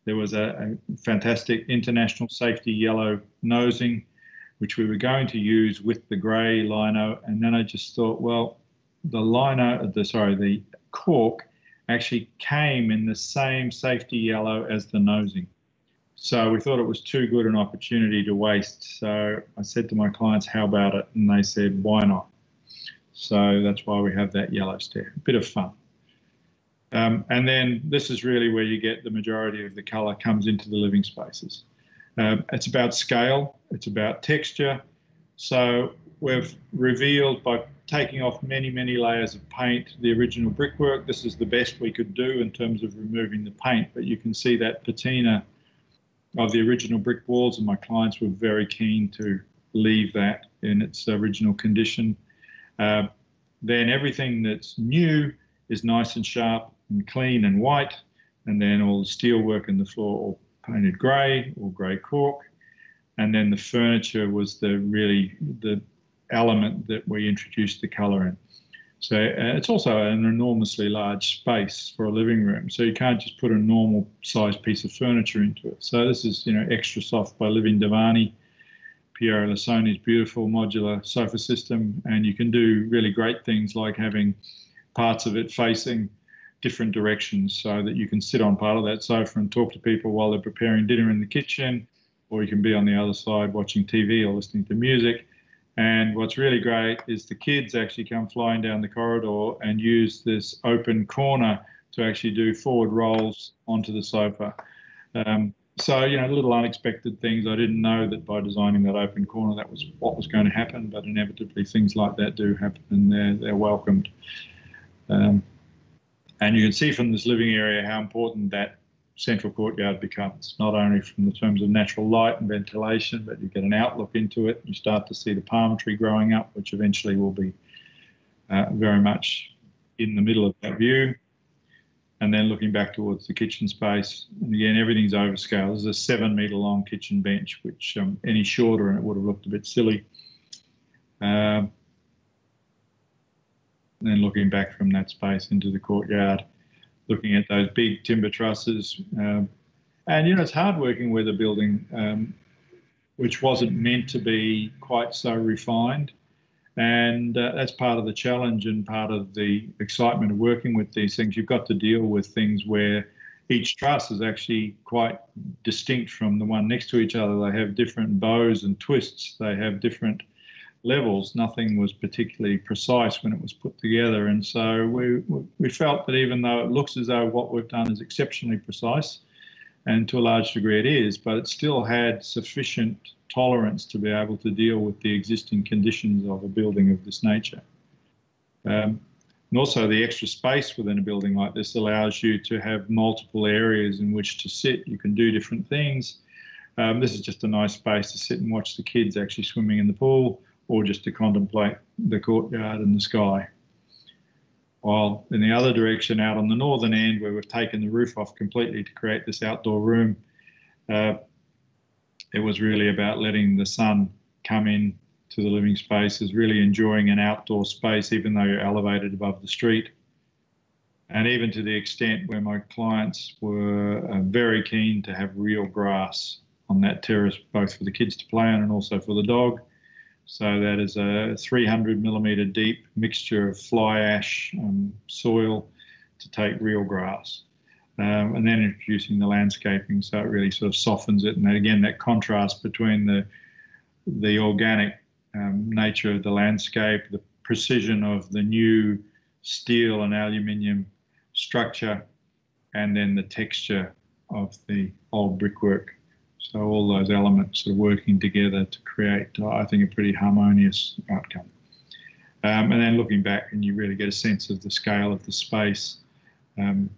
There was a, a fantastic international safety yellow nosing, which we were going to use with the grey lino. And then I just thought, well, the lino, the sorry, the cork actually came in the same safety yellow as the nosing. So we thought it was too good an opportunity to waste. So I said to my clients, how about it? And they said, why not? So that's why we have that yellow stair. A bit of fun. Um, and then this is really where you get the majority of the colour comes into the living spaces. Um, it's about scale, it's about texture. So we've revealed by taking off many, many layers of paint the original brickwork. This is the best we could do in terms of removing the paint, but you can see that patina of the original brick walls, and my clients were very keen to leave that in its original condition. Uh, then everything that's new is nice and sharp and clean and white, and then all the steel work in the floor all painted grey or grey cork. And then the furniture was the really the element that we introduced the colour in. So uh, it's also an enormously large space for a living room. So you can't just put a normal sized piece of furniture into it. So this is, you know, extra soft by Living Divani, Piero Lissoni's beautiful modular sofa system, and you can do really great things like having parts of it facing different directions so that you can sit on part of that sofa and talk to people while they're preparing dinner in the kitchen, or you can be on the other side watching TV or listening to music. And what's really great is the kids actually come flying down the corridor and use this open corner to actually do forward rolls onto the sofa. Um, so, you know, little unexpected things. I didn't know that by designing that open corner, that was what was going to happen, but inevitably things like that do happen and they're, they're welcomed. Um, and you can see from this living area how important that central courtyard becomes, not only from the terms of natural light and ventilation, but you get an outlook into it. You start to see the palm tree growing up, which eventually will be uh, very much in the middle of that view. And then looking back towards the kitchen space, and again, everything's overscale. There's a seven metre long kitchen bench, which um, any shorter and it would have looked a bit silly. Um, and then looking back from that space into the courtyard, looking at those big timber trusses. Um, and, you know, it's hard working with a building um, which wasn't meant to be quite so refined. And uh, that's part of the challenge and part of the excitement of working with these things. You've got to deal with things where each truss is actually quite distinct from the one next to each other. They have different bows and twists, they have different levels, nothing was particularly precise when it was put together. And so we, we felt that even though it looks as though what we've done is exceptionally precise, and to a large degree it is, but it still had sufficient tolerance to be able to deal with the existing conditions of a building of this nature. Um, and also the extra space within a building like this allows you to have multiple areas in which to sit. You can do different things. Um, this is just a nice space to sit and watch the kids actually swimming in the pool or just to contemplate the courtyard and the sky. While in the other direction, out on the northern end, where we've taken the roof off completely to create this outdoor room, uh, it was really about letting the sun come in to the living spaces, really enjoying an outdoor space, even though you're elevated above the street. And even to the extent where my clients were uh, very keen to have real grass on that terrace, both for the kids to play on and also for the dog. So that is a 300 millimeter deep mixture of fly ash and soil to take real grass. Um, and then introducing the landscaping so it really sort of softens it. And then again, that contrast between the, the organic um, nature of the landscape, the precision of the new steel and aluminium structure, and then the texture of the old brickwork so all those elements are working together to create, uh, I think, a pretty harmonious outcome. Um, and then looking back, and you really get a sense of the scale of the space. Um,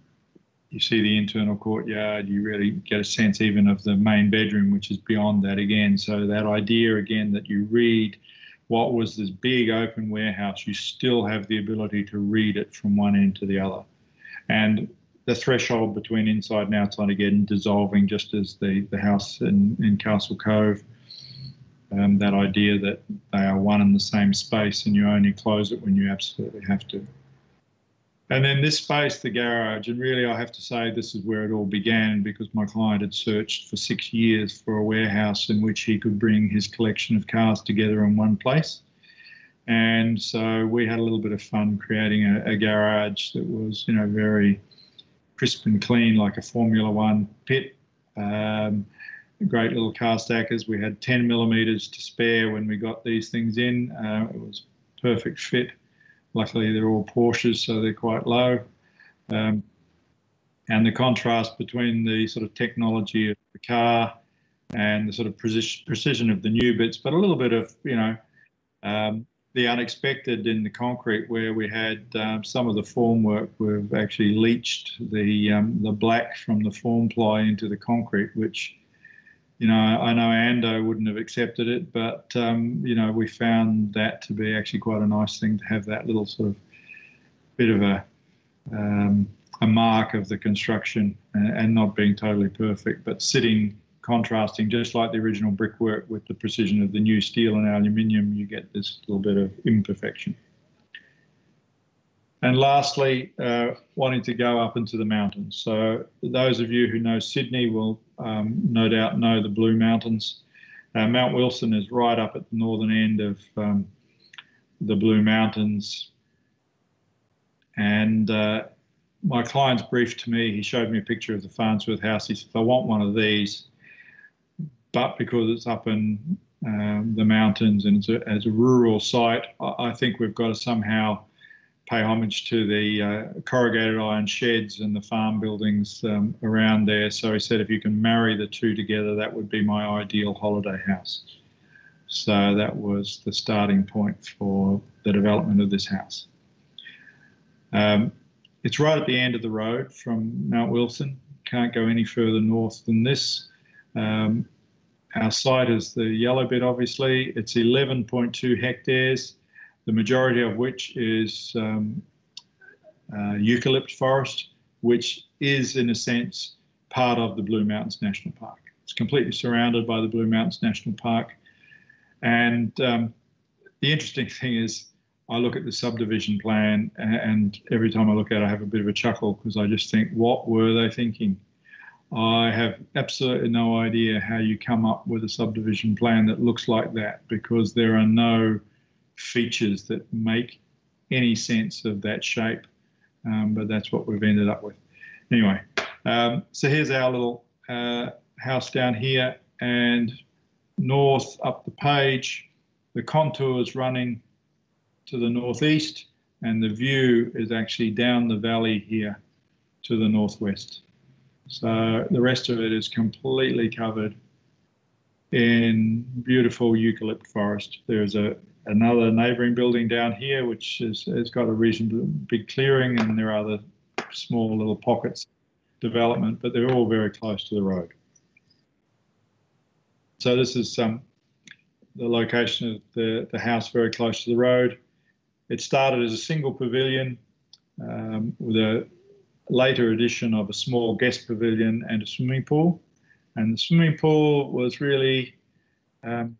you see the internal courtyard. You really get a sense even of the main bedroom, which is beyond that again. So that idea again that you read what was this big open warehouse, you still have the ability to read it from one end to the other. And the threshold between inside and outside again dissolving, just as the, the house in, in Castle Cove. Um, that idea that they are one in the same space and you only close it when you absolutely have to. and then this space, the garage, and really I have to say this is where it all began because my client had searched for six years for a warehouse in which he could bring his collection of cars together in one place. And so we had a little bit of fun creating a, a garage that was, you know, very crisp and clean, like a Formula One pit. Um, great little car stackers. We had 10 millimeters to spare when we got these things in. Uh, it was perfect fit. Luckily, they're all Porsches, so they're quite low. Um, and the contrast between the sort of technology of the car and the sort of precision of the new bits, but a little bit of, you know, um, the unexpected in the concrete where we had um, some of the formwork we've actually leached the um, the black from the form ply into the concrete which you know I know Ando wouldn't have accepted it but um, you know we found that to be actually quite a nice thing to have that little sort of bit of a um, a mark of the construction and, and not being totally perfect but sitting contrasting, just like the original brickwork with the precision of the new steel and aluminium, you get this little bit of imperfection. And lastly, uh, wanting to go up into the mountains. So those of you who know Sydney will um, no doubt know the Blue Mountains. Uh, Mount Wilson is right up at the northern end of um, the Blue Mountains. And uh, my client's briefed to me, he showed me a picture of the Farnsworth house. He said, I want one of these but because it's up in um, the mountains and a, as a rural site, I, I, think we've got to somehow pay homage to the uh, corrugated iron sheds and the farm buildings um, around there. So he said, if you can marry the two together, that would be my ideal holiday house. So that was the starting point for the development of this house. Um, it's right at the end of the road from Mount Wilson. Can't go any further north than this. Um, our site is the yellow bit, obviously. It's 11.2 hectares, the majority of which is um, uh, eucalypt forest, which is, in a sense, part of the Blue Mountains National Park. It's completely surrounded by the Blue Mountains National Park. And um, the interesting *laughs* thing is, I look at the subdivision plan, and every time I look at it, I have a bit of a chuckle because I just think, what were they thinking? I have absolutely no idea how you come up with a subdivision plan that looks like that because there are no features that make any sense of that shape. Um, but that's what we've ended up with. Anyway, um, so here's our little uh, house down here and north up the page, the contour is running to the northeast and the view is actually down the valley here to the northwest. So the rest of it is completely covered in beautiful eucalypt forest. There's a another neighbouring building down here which is, has got a reasonably big clearing and there are other small little pockets development, but they're all very close to the road. So this is um, the location of the, the house very close to the road. It started as a single pavilion um, with a later addition of a small guest pavilion and a swimming pool. And the swimming pool was really um,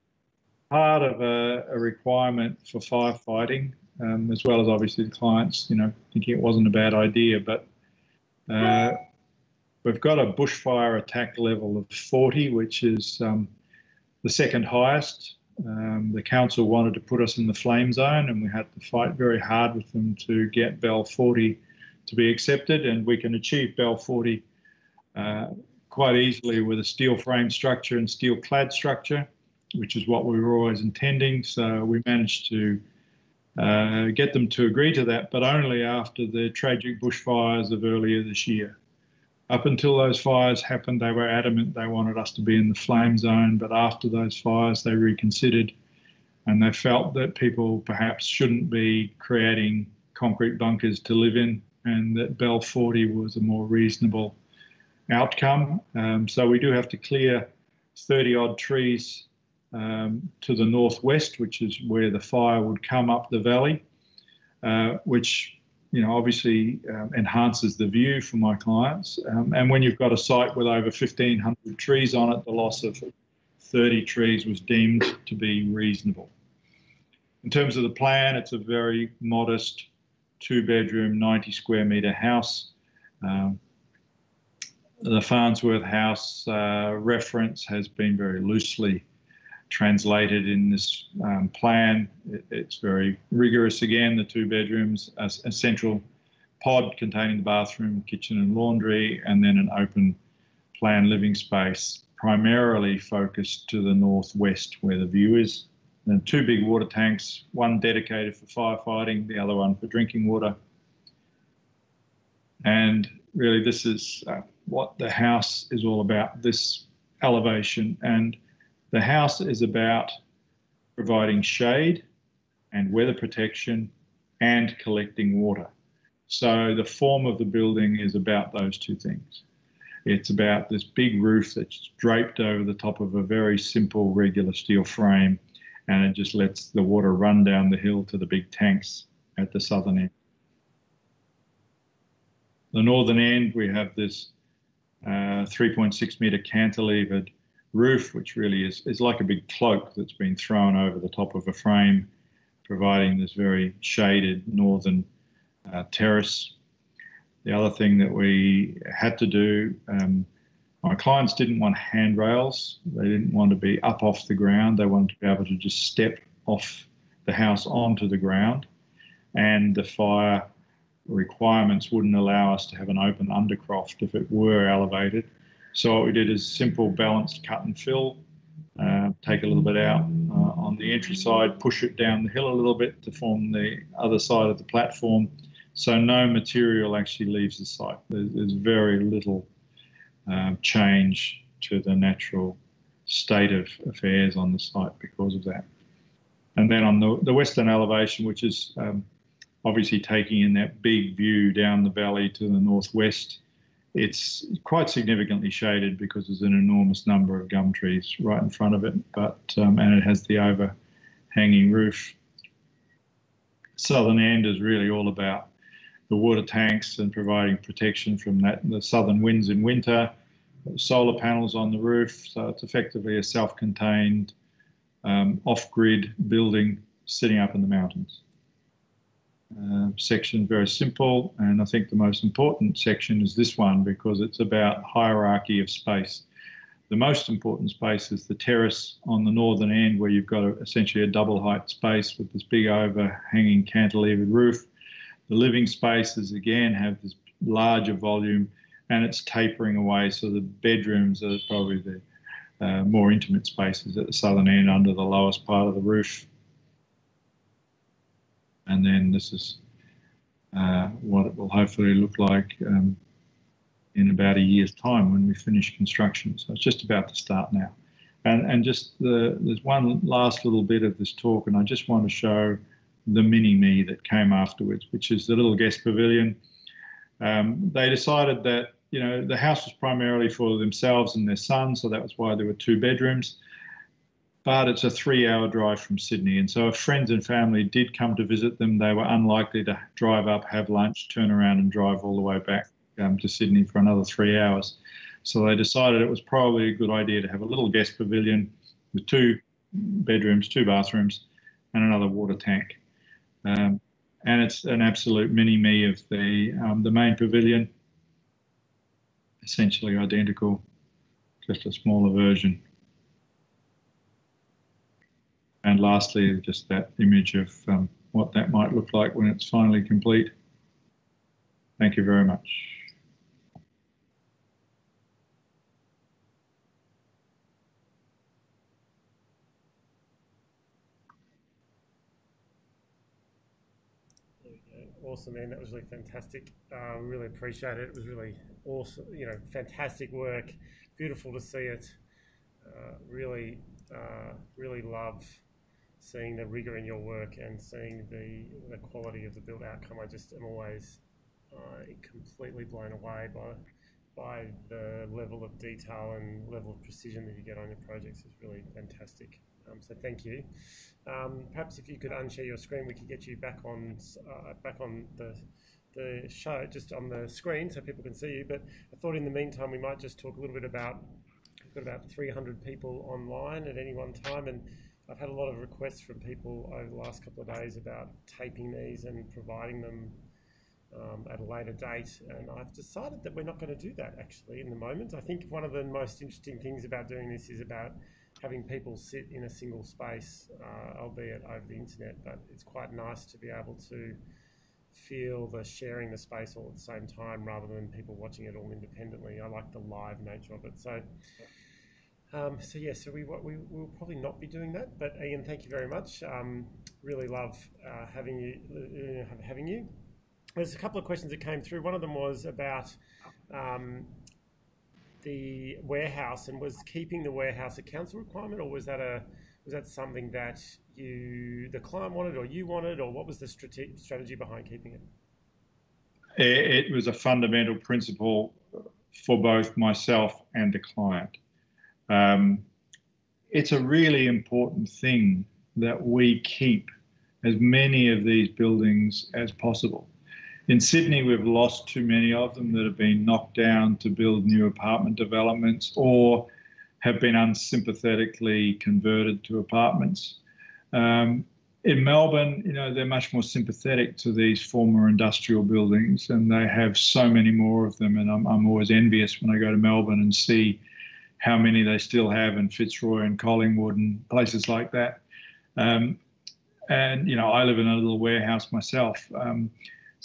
part of a, a, requirement for firefighting, um, as well as obviously the clients, you know, thinking it wasn't a bad idea. But uh, we've got a bushfire attack level of 40, which is um, the second highest. Um, the council wanted to put us in the flame zone, and we had to fight very hard with them to get BAL 40 to be accepted, and we can achieve BAL 40 uh, quite easily with a steel frame structure and steel clad structure, which is what we were always intending. So we managed to uh, get them to agree to that, but only after the tragic bushfires of earlier this year. Up until those fires happened, they were adamant they wanted us to be in the flame zone, but after those fires, they reconsidered and they felt that people perhaps shouldn't be creating concrete bunkers to live in and that BAL 40 was a more reasonable outcome. Um, so we do have to clear 30 odd trees um, to the northwest, which is where the fire would come up the valley, uh, which you know obviously um, enhances the view for my clients. Um, and when you've got a site with over 1,500 trees on it, the loss of 30 trees was deemed to be reasonable. In terms of the plan, it's a very modest two bedroom, 90 square metre house. Um, the Farnsworth House uh, reference has been very loosely translated in this um, plan. It, it's very rigorous again, the two bedrooms, a, a, central pod containing the bathroom, kitchen and laundry, and then an open plan living space, primarily focused to the northwest where the view is. And two big water tanks, one dedicated for firefighting, the other one for drinking water. And really this is uh, what the house is all about, this elevation. And the house is about providing shade and weather protection and collecting water. So the form of the building is about those two things. It's about this big roof that's draped over the top of a very simple regular steel frame and it just lets the water run down the hill to the big tanks at the southern end the northern end, we have this uh, 3.6 meter cantilevered roof, which really is, is like a big cloak that's been thrown over the top of a frame, providing this very shaded northern uh, terrace. The other thing that we had to do, um, my clients didn't want handrails. They didn't want to be up off the ground. They wanted to be able to just step off the house onto the ground. And the fire requirements wouldn't allow us to have an open undercroft if it were elevated. So what we did is simple balanced cut and fill, uh, take a little bit out uh, on the entry side, push it down the hill a little bit to form the other side of the platform. So no material actually leaves the site. There's, there's very little uh, change to the natural state of affairs on the site because of that. And then on the, the western elevation, which is um, obviously taking in that big view down the valley to the northwest. It's quite significantly shaded because there's an enormous number of gum trees right in front of it, but um, and it has the overhanging roof. Southern end is really all about the water tanks and providing protection from that the southern winds in winter. Solar panels on the roof, so it's effectively a self-contained, um, off-grid building sitting up in the mountains uh, section, very simple. And I think the most important section is this one because it's about hierarchy of space. The most important space is the terrace on the northern end where you've got a, essentially a double height space with this big overhanging cantilevered roof. The living spaces again have this larger volume and it's tapering away. So the bedrooms are probably the uh, more intimate spaces at the southern end under the lowest part of the roof and then this is uh, what it will hopefully look like um, in about a year's time when we finish construction. So it's just about to start now. And, and just the, there's one last little bit of this talk, and I just want to show the mini me that came afterwards, which is the little guest pavilion. Um, they decided that you know the house was primarily for themselves and their son, so that was why there were two bedrooms but it's a three hour drive from Sydney. And so if friends and family did come to visit them, they were unlikely to drive up, have lunch, turn around, and drive all the way back um, to Sydney for another three hours. So they decided it was probably a good idea to have a little guest pavilion with two bedrooms, two bathrooms, and another water tank. Um, and it's an absolute mini me of the um, the main pavilion, essentially identical, just a smaller version. And lastly, just that image of um, what that might look like when it's finally complete. Thank you very much. Awesome, man. That was really fantastic. Uh, really appreciate it. It was really awesome, you know, fantastic work. Beautiful to see it. Uh, really, uh, really love seeing the rigor in your work and seeing the, the quality of the build outcome, I just am always uh, completely blown away by by the level of detail and level of precision that you get on your projects It's really fantastic. Um, so thank you. Um, perhaps if you could unshare your screen, we could get you back on uh, back on the the show just on the screen so people can see you. But I thought in the meantime we might just talk a little bit about we've got about 300 people online at any one time and I've had a lot of requests from people over the last couple of days about taping these and providing them um, at a later date. And I've decided that we're not going to do that actually in the moment. I think one of the most interesting things about doing this is about having people sit in a single space, uh, albeit over the internet. But it's quite nice to be able to feel the sharing the space all at the same time rather than people watching it all independently. I like the live nature of it. So. Um, so yeah, so we, we will probably not be doing that. But Ian, thank you very much. Um, really love uh, having you uh, having you there's a couple of questions that came through. One of them was about um, the warehouse and was keeping the warehouse a council requirement, or was that a was that something that you the client wanted, or you wanted, or what was the strate- strategy behind keeping it? It was a fundamental principle for both myself and the client. Um, it's a really important thing that we keep as many of these buildings as possible. In Sydney, we've lost too many of them that have been knocked down to build new apartment developments or have been unsympathetically converted to apartments. Um, in Melbourne, you know, they're much more sympathetic to these former industrial buildings and they have so many more of them. And I'm, I'm always envious when I go to Melbourne and see how many they still have in Fitzroy and Collingwood and places like that. Um, and, you know, I live in a little warehouse myself. Um,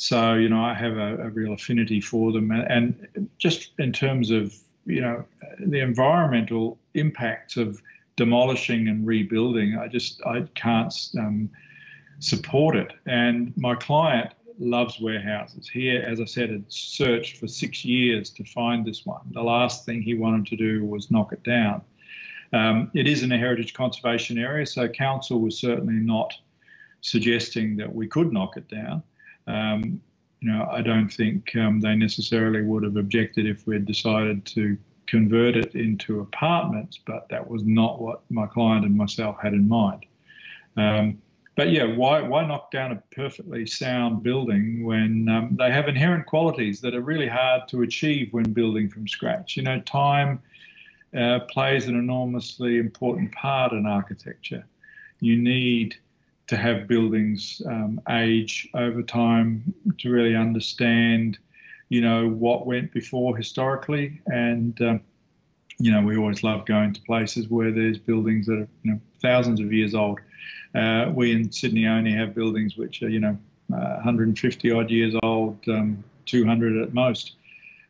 so, you know, I have a, a real affinity for them. And, and, just in terms of, you know, the environmental impacts of demolishing and rebuilding, I just, I can't um, support it. And my client loves warehouses. He, as I said, had searched for six years to find this one. The last thing he wanted to do was knock it down. Um, it is in a heritage conservation area, so council was certainly not suggesting that we could knock it down. Um, you know, I don't think um, they necessarily would have objected if we'd decided to convert it into apartments, but that was not what my client and myself had in mind. Um, but yeah, why why knock down a perfectly sound building when um, they have inherent qualities that are really hard to achieve when building from scratch? You know, time uh, plays an enormously important part in architecture. You need to have buildings um, age over time to really understand, you know, what went before historically. And, um, you know, we always love going to places where there's buildings that are, you know, thousands of years old. Uh, we in Sydney only have buildings which are, you know, uh, 150 odd years old, um, 200 at most.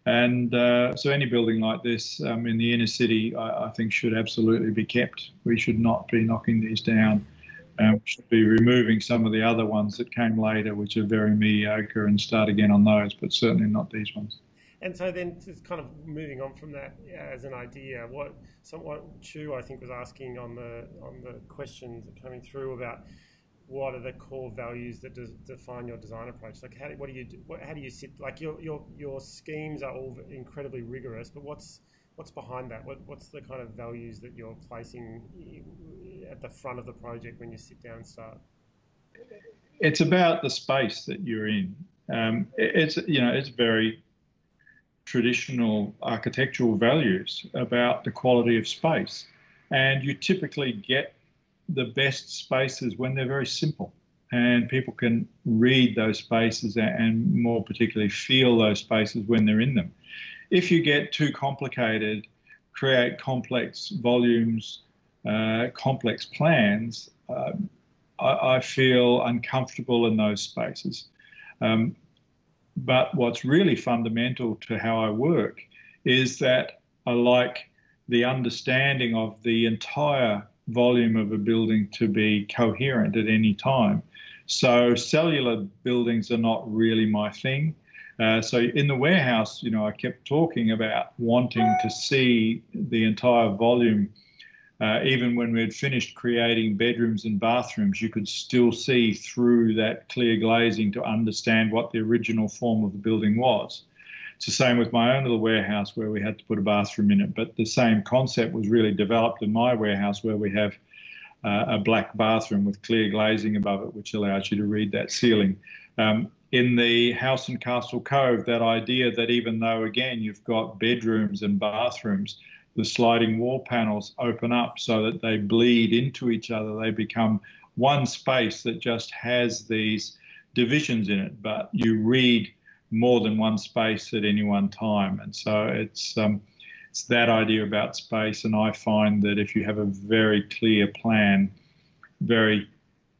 And uh, so any building like this um, in the inner city, I, I, think should absolutely be kept. We should not be knocking these down. Um, we should be removing some of the other ones that came later, which are very mediocre, and start again on those, but certainly not these ones. And so then, just kind of moving on from that as an idea, what somewhat Chu I think was asking on the on the questions coming through about what are the core values that define your design approach? Like, how, what do you do? What, how do you sit? Like, your your your schemes are all incredibly rigorous, but what's what's behind that? What, what's the kind of values that you're placing at the front of the project when you sit down and start? It's about the space that you're in. Um, it's you know it's very traditional architectural values about the quality of space, and you typically get the best spaces when they're very simple and people can read those spaces and more particularly feel those spaces when they're in them. If you get too complicated, create complex volumes, uh, complex plans, um, I, I, feel uncomfortable in those spaces. Um, but what's really fundamental to how I work is that I like the understanding of the entire volume of a building to be coherent at any time. So cellular buildings are not really my thing. Uh, so in the warehouse, you know, I kept talking about wanting to see the entire volume. Uh, even when we had finished creating bedrooms and bathrooms, you could still see through that clear glazing to understand what the original form of the building was. It's the same with my own little warehouse where we had to put a bathroom in it, but the same concept was really developed in my warehouse where we have uh, a black bathroom with clear glazing above it, which allows you to read that ceiling. Um, in the house in Castle Cove, that idea that even though, again, you've got bedrooms and bathrooms, the sliding wall panels open up so that they bleed into each other. They become one space that just has these divisions in it, but you read more than one space at any one time. And so it's um, it's that idea about space. And I find that if you have a very clear plan, very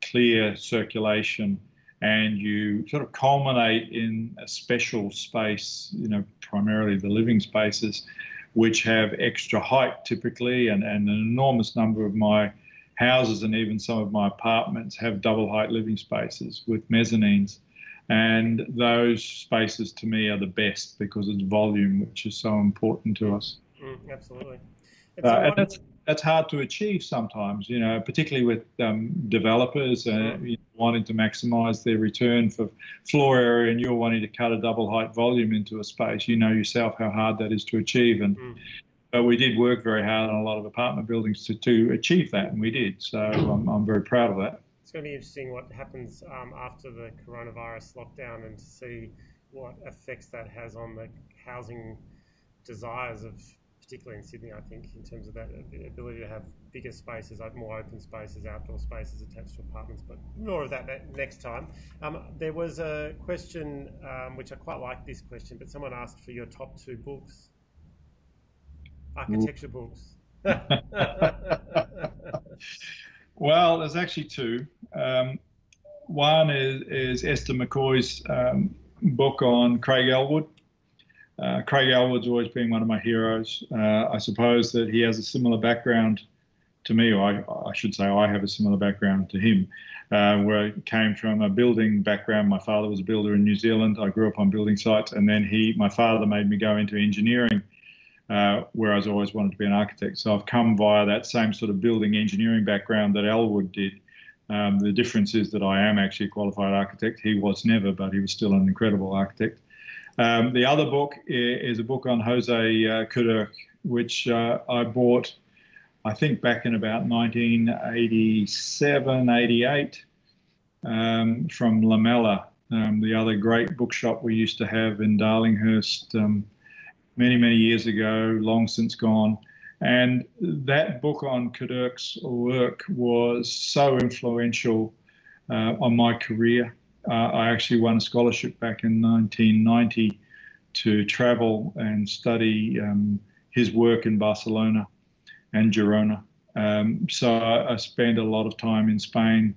clear circulation, and you sort of culminate in a special space, you know, primarily the living spaces, which have extra height typically, and, and an enormous number of my houses and even some of my apartments have double height living spaces with mezzanines. And those spaces to me are the best because it's volume, which is so important to us. Mm, absolutely. Uh, and that's, that's hard to achieve sometimes, you know, particularly with um, developers uh, mm. wanting to maximize their return for floor area and you're wanting to cut a double height volume into a space. You know yourself how hard that is to achieve. And mm. but we did work very hard on a lot of apartment buildings to, to achieve that, and we did. So I'm, I'm very proud of that it's going to be interesting what happens um, after the coronavirus lockdown and to see what effects that has on the housing desires of particularly in Sydney, I think, in terms of that ability to have bigger spaces, like more open spaces, outdoor spaces attached to apartments, but more of that next time. Um, there was a question, um, which I quite like this question, but someone asked for your top two books, architecture Ooh. books. *laughs* Well, there's actually two. Um, one is, is, Esther McCoy's um, book on Craig Ellwood. Uh, Craig Ellwood's always been one of my heroes. Uh, I suppose that he has a similar background to me, or I, I should say I have a similar background to him, uh, where I came from a building background. My father was a builder in New Zealand. I grew up on building sites, and then he, my father, made me go into engineering uh, whereas I always wanted to be an architect. So I've come via that same sort of building engineering background that Ellwood did. Um, the difference is that I am actually a qualified architect. He was never, but he was still an incredible architect. Um, the other book is a book on Jose uh, which uh, I bought, I think, back in about 1987, 88 um, from Lamella, um, the other great bookshop we used to have in Darlinghurst. Um, many, many years ago, long since gone. And that book on Coderch's work was so influential uh, on my career. Uh, I actually won a scholarship back in 1990 to travel and study um, his work in Barcelona and Girona. Um, so I, I, spent a lot of time in Spain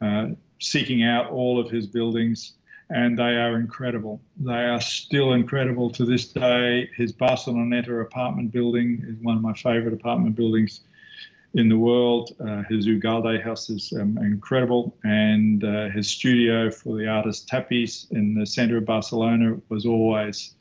uh, seeking out all of his buildings and they are incredible. They are still incredible to this day. His Barceloneta apartment building is one of my favorite apartment buildings in the world. Uh, his Ugalde house is um, incredible, and uh, his studio for the artist Tàpies in the center of Barcelona was always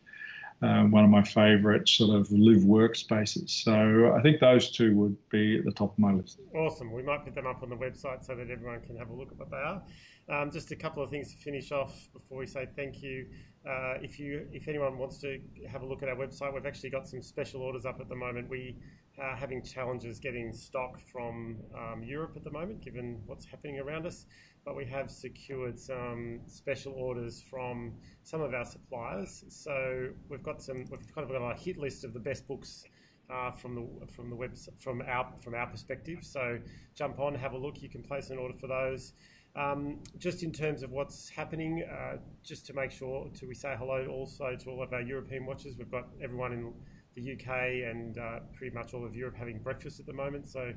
uh, one of my favorite sort of live workspaces. So I think those two would be at the top of my list. Awesome. We might put them up on the website so that everyone can have a look at what they are. Um, just a couple of things to finish off before we say thank you. Uh, if you, if anyone wants to have a look at our website, we've actually got some special orders up at the moment. We are having challenges getting stock from um, Europe at the moment, given what's happening around us but we have secured some special orders from some of our suppliers. So we've got some, we've kind of got a hit list of the best books uh, from the from the web from our from our perspective. So jump on, have a look. You can place an order for those. Um, just in terms of what's happening, uh, just to make sure to we say hello also to all of our European watchers. We've got everyone in the UK and uh, pretty much all of Europe having breakfast at the moment. So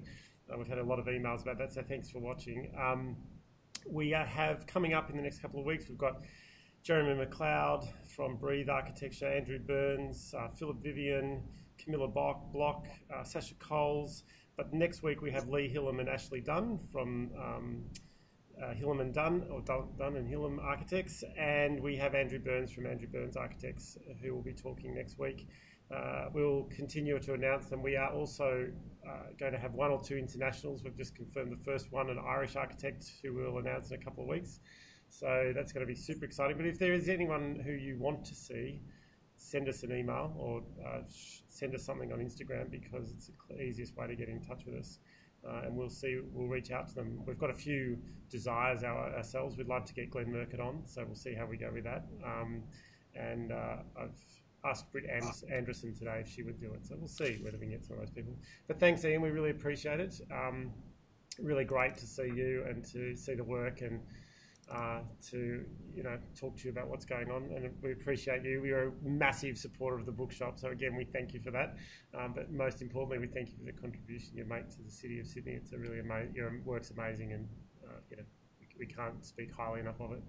uh, we've had a lot of emails about that. So thanks for watching. Um, we have coming up in the next couple of weeks, we've got Jeremy McLeod from Breathe Architecture, Andrew Burns, uh, Philip Vivian, Camilla Block, Block uh, Sasha Coles. But next week we have Lee Hillam and Ashley Dunn from um, uh, Hillam and Dunn, or Dunn and Hillam Architects. And we have Andrew Burns from Andrew Burns Architects who will be talking next week. Uh, we'll continue to announce them. We are also uh, going to have one or two internationals. We've just confirmed the first one, an Irish architect, who we'll announce in a couple of weeks. So that's going to be super exciting. But if there is anyone who you want to see, send us an email or uh, send us something on Instagram because it's the easiest way to get in touch with us. Uh, and we'll see, we'll reach out to them. We've got a few desires our, ourselves. We'd love to get Glenn Murcutt on, so we'll see how we go with that. Um, and uh, I've asked Brit Andresen today if she would do it. So we'll see whether we can get some of those people. But thanks, Ian. We really appreciate it. Um, really great to see you and to see the work and uh, to you know talk to you about what's going on, and we appreciate you. You're a massive supporter of the bookshop, so again, we thank you for that. Um, but most importantly, we thank you for the contribution you make to the city of Sydney. It's a really amazing. Your work's amazing, and uh, you know we, we can't speak highly enough of it.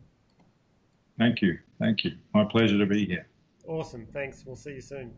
Thank you, thank you. My pleasure to be here. Awesome. Thanks. We'll see you soon.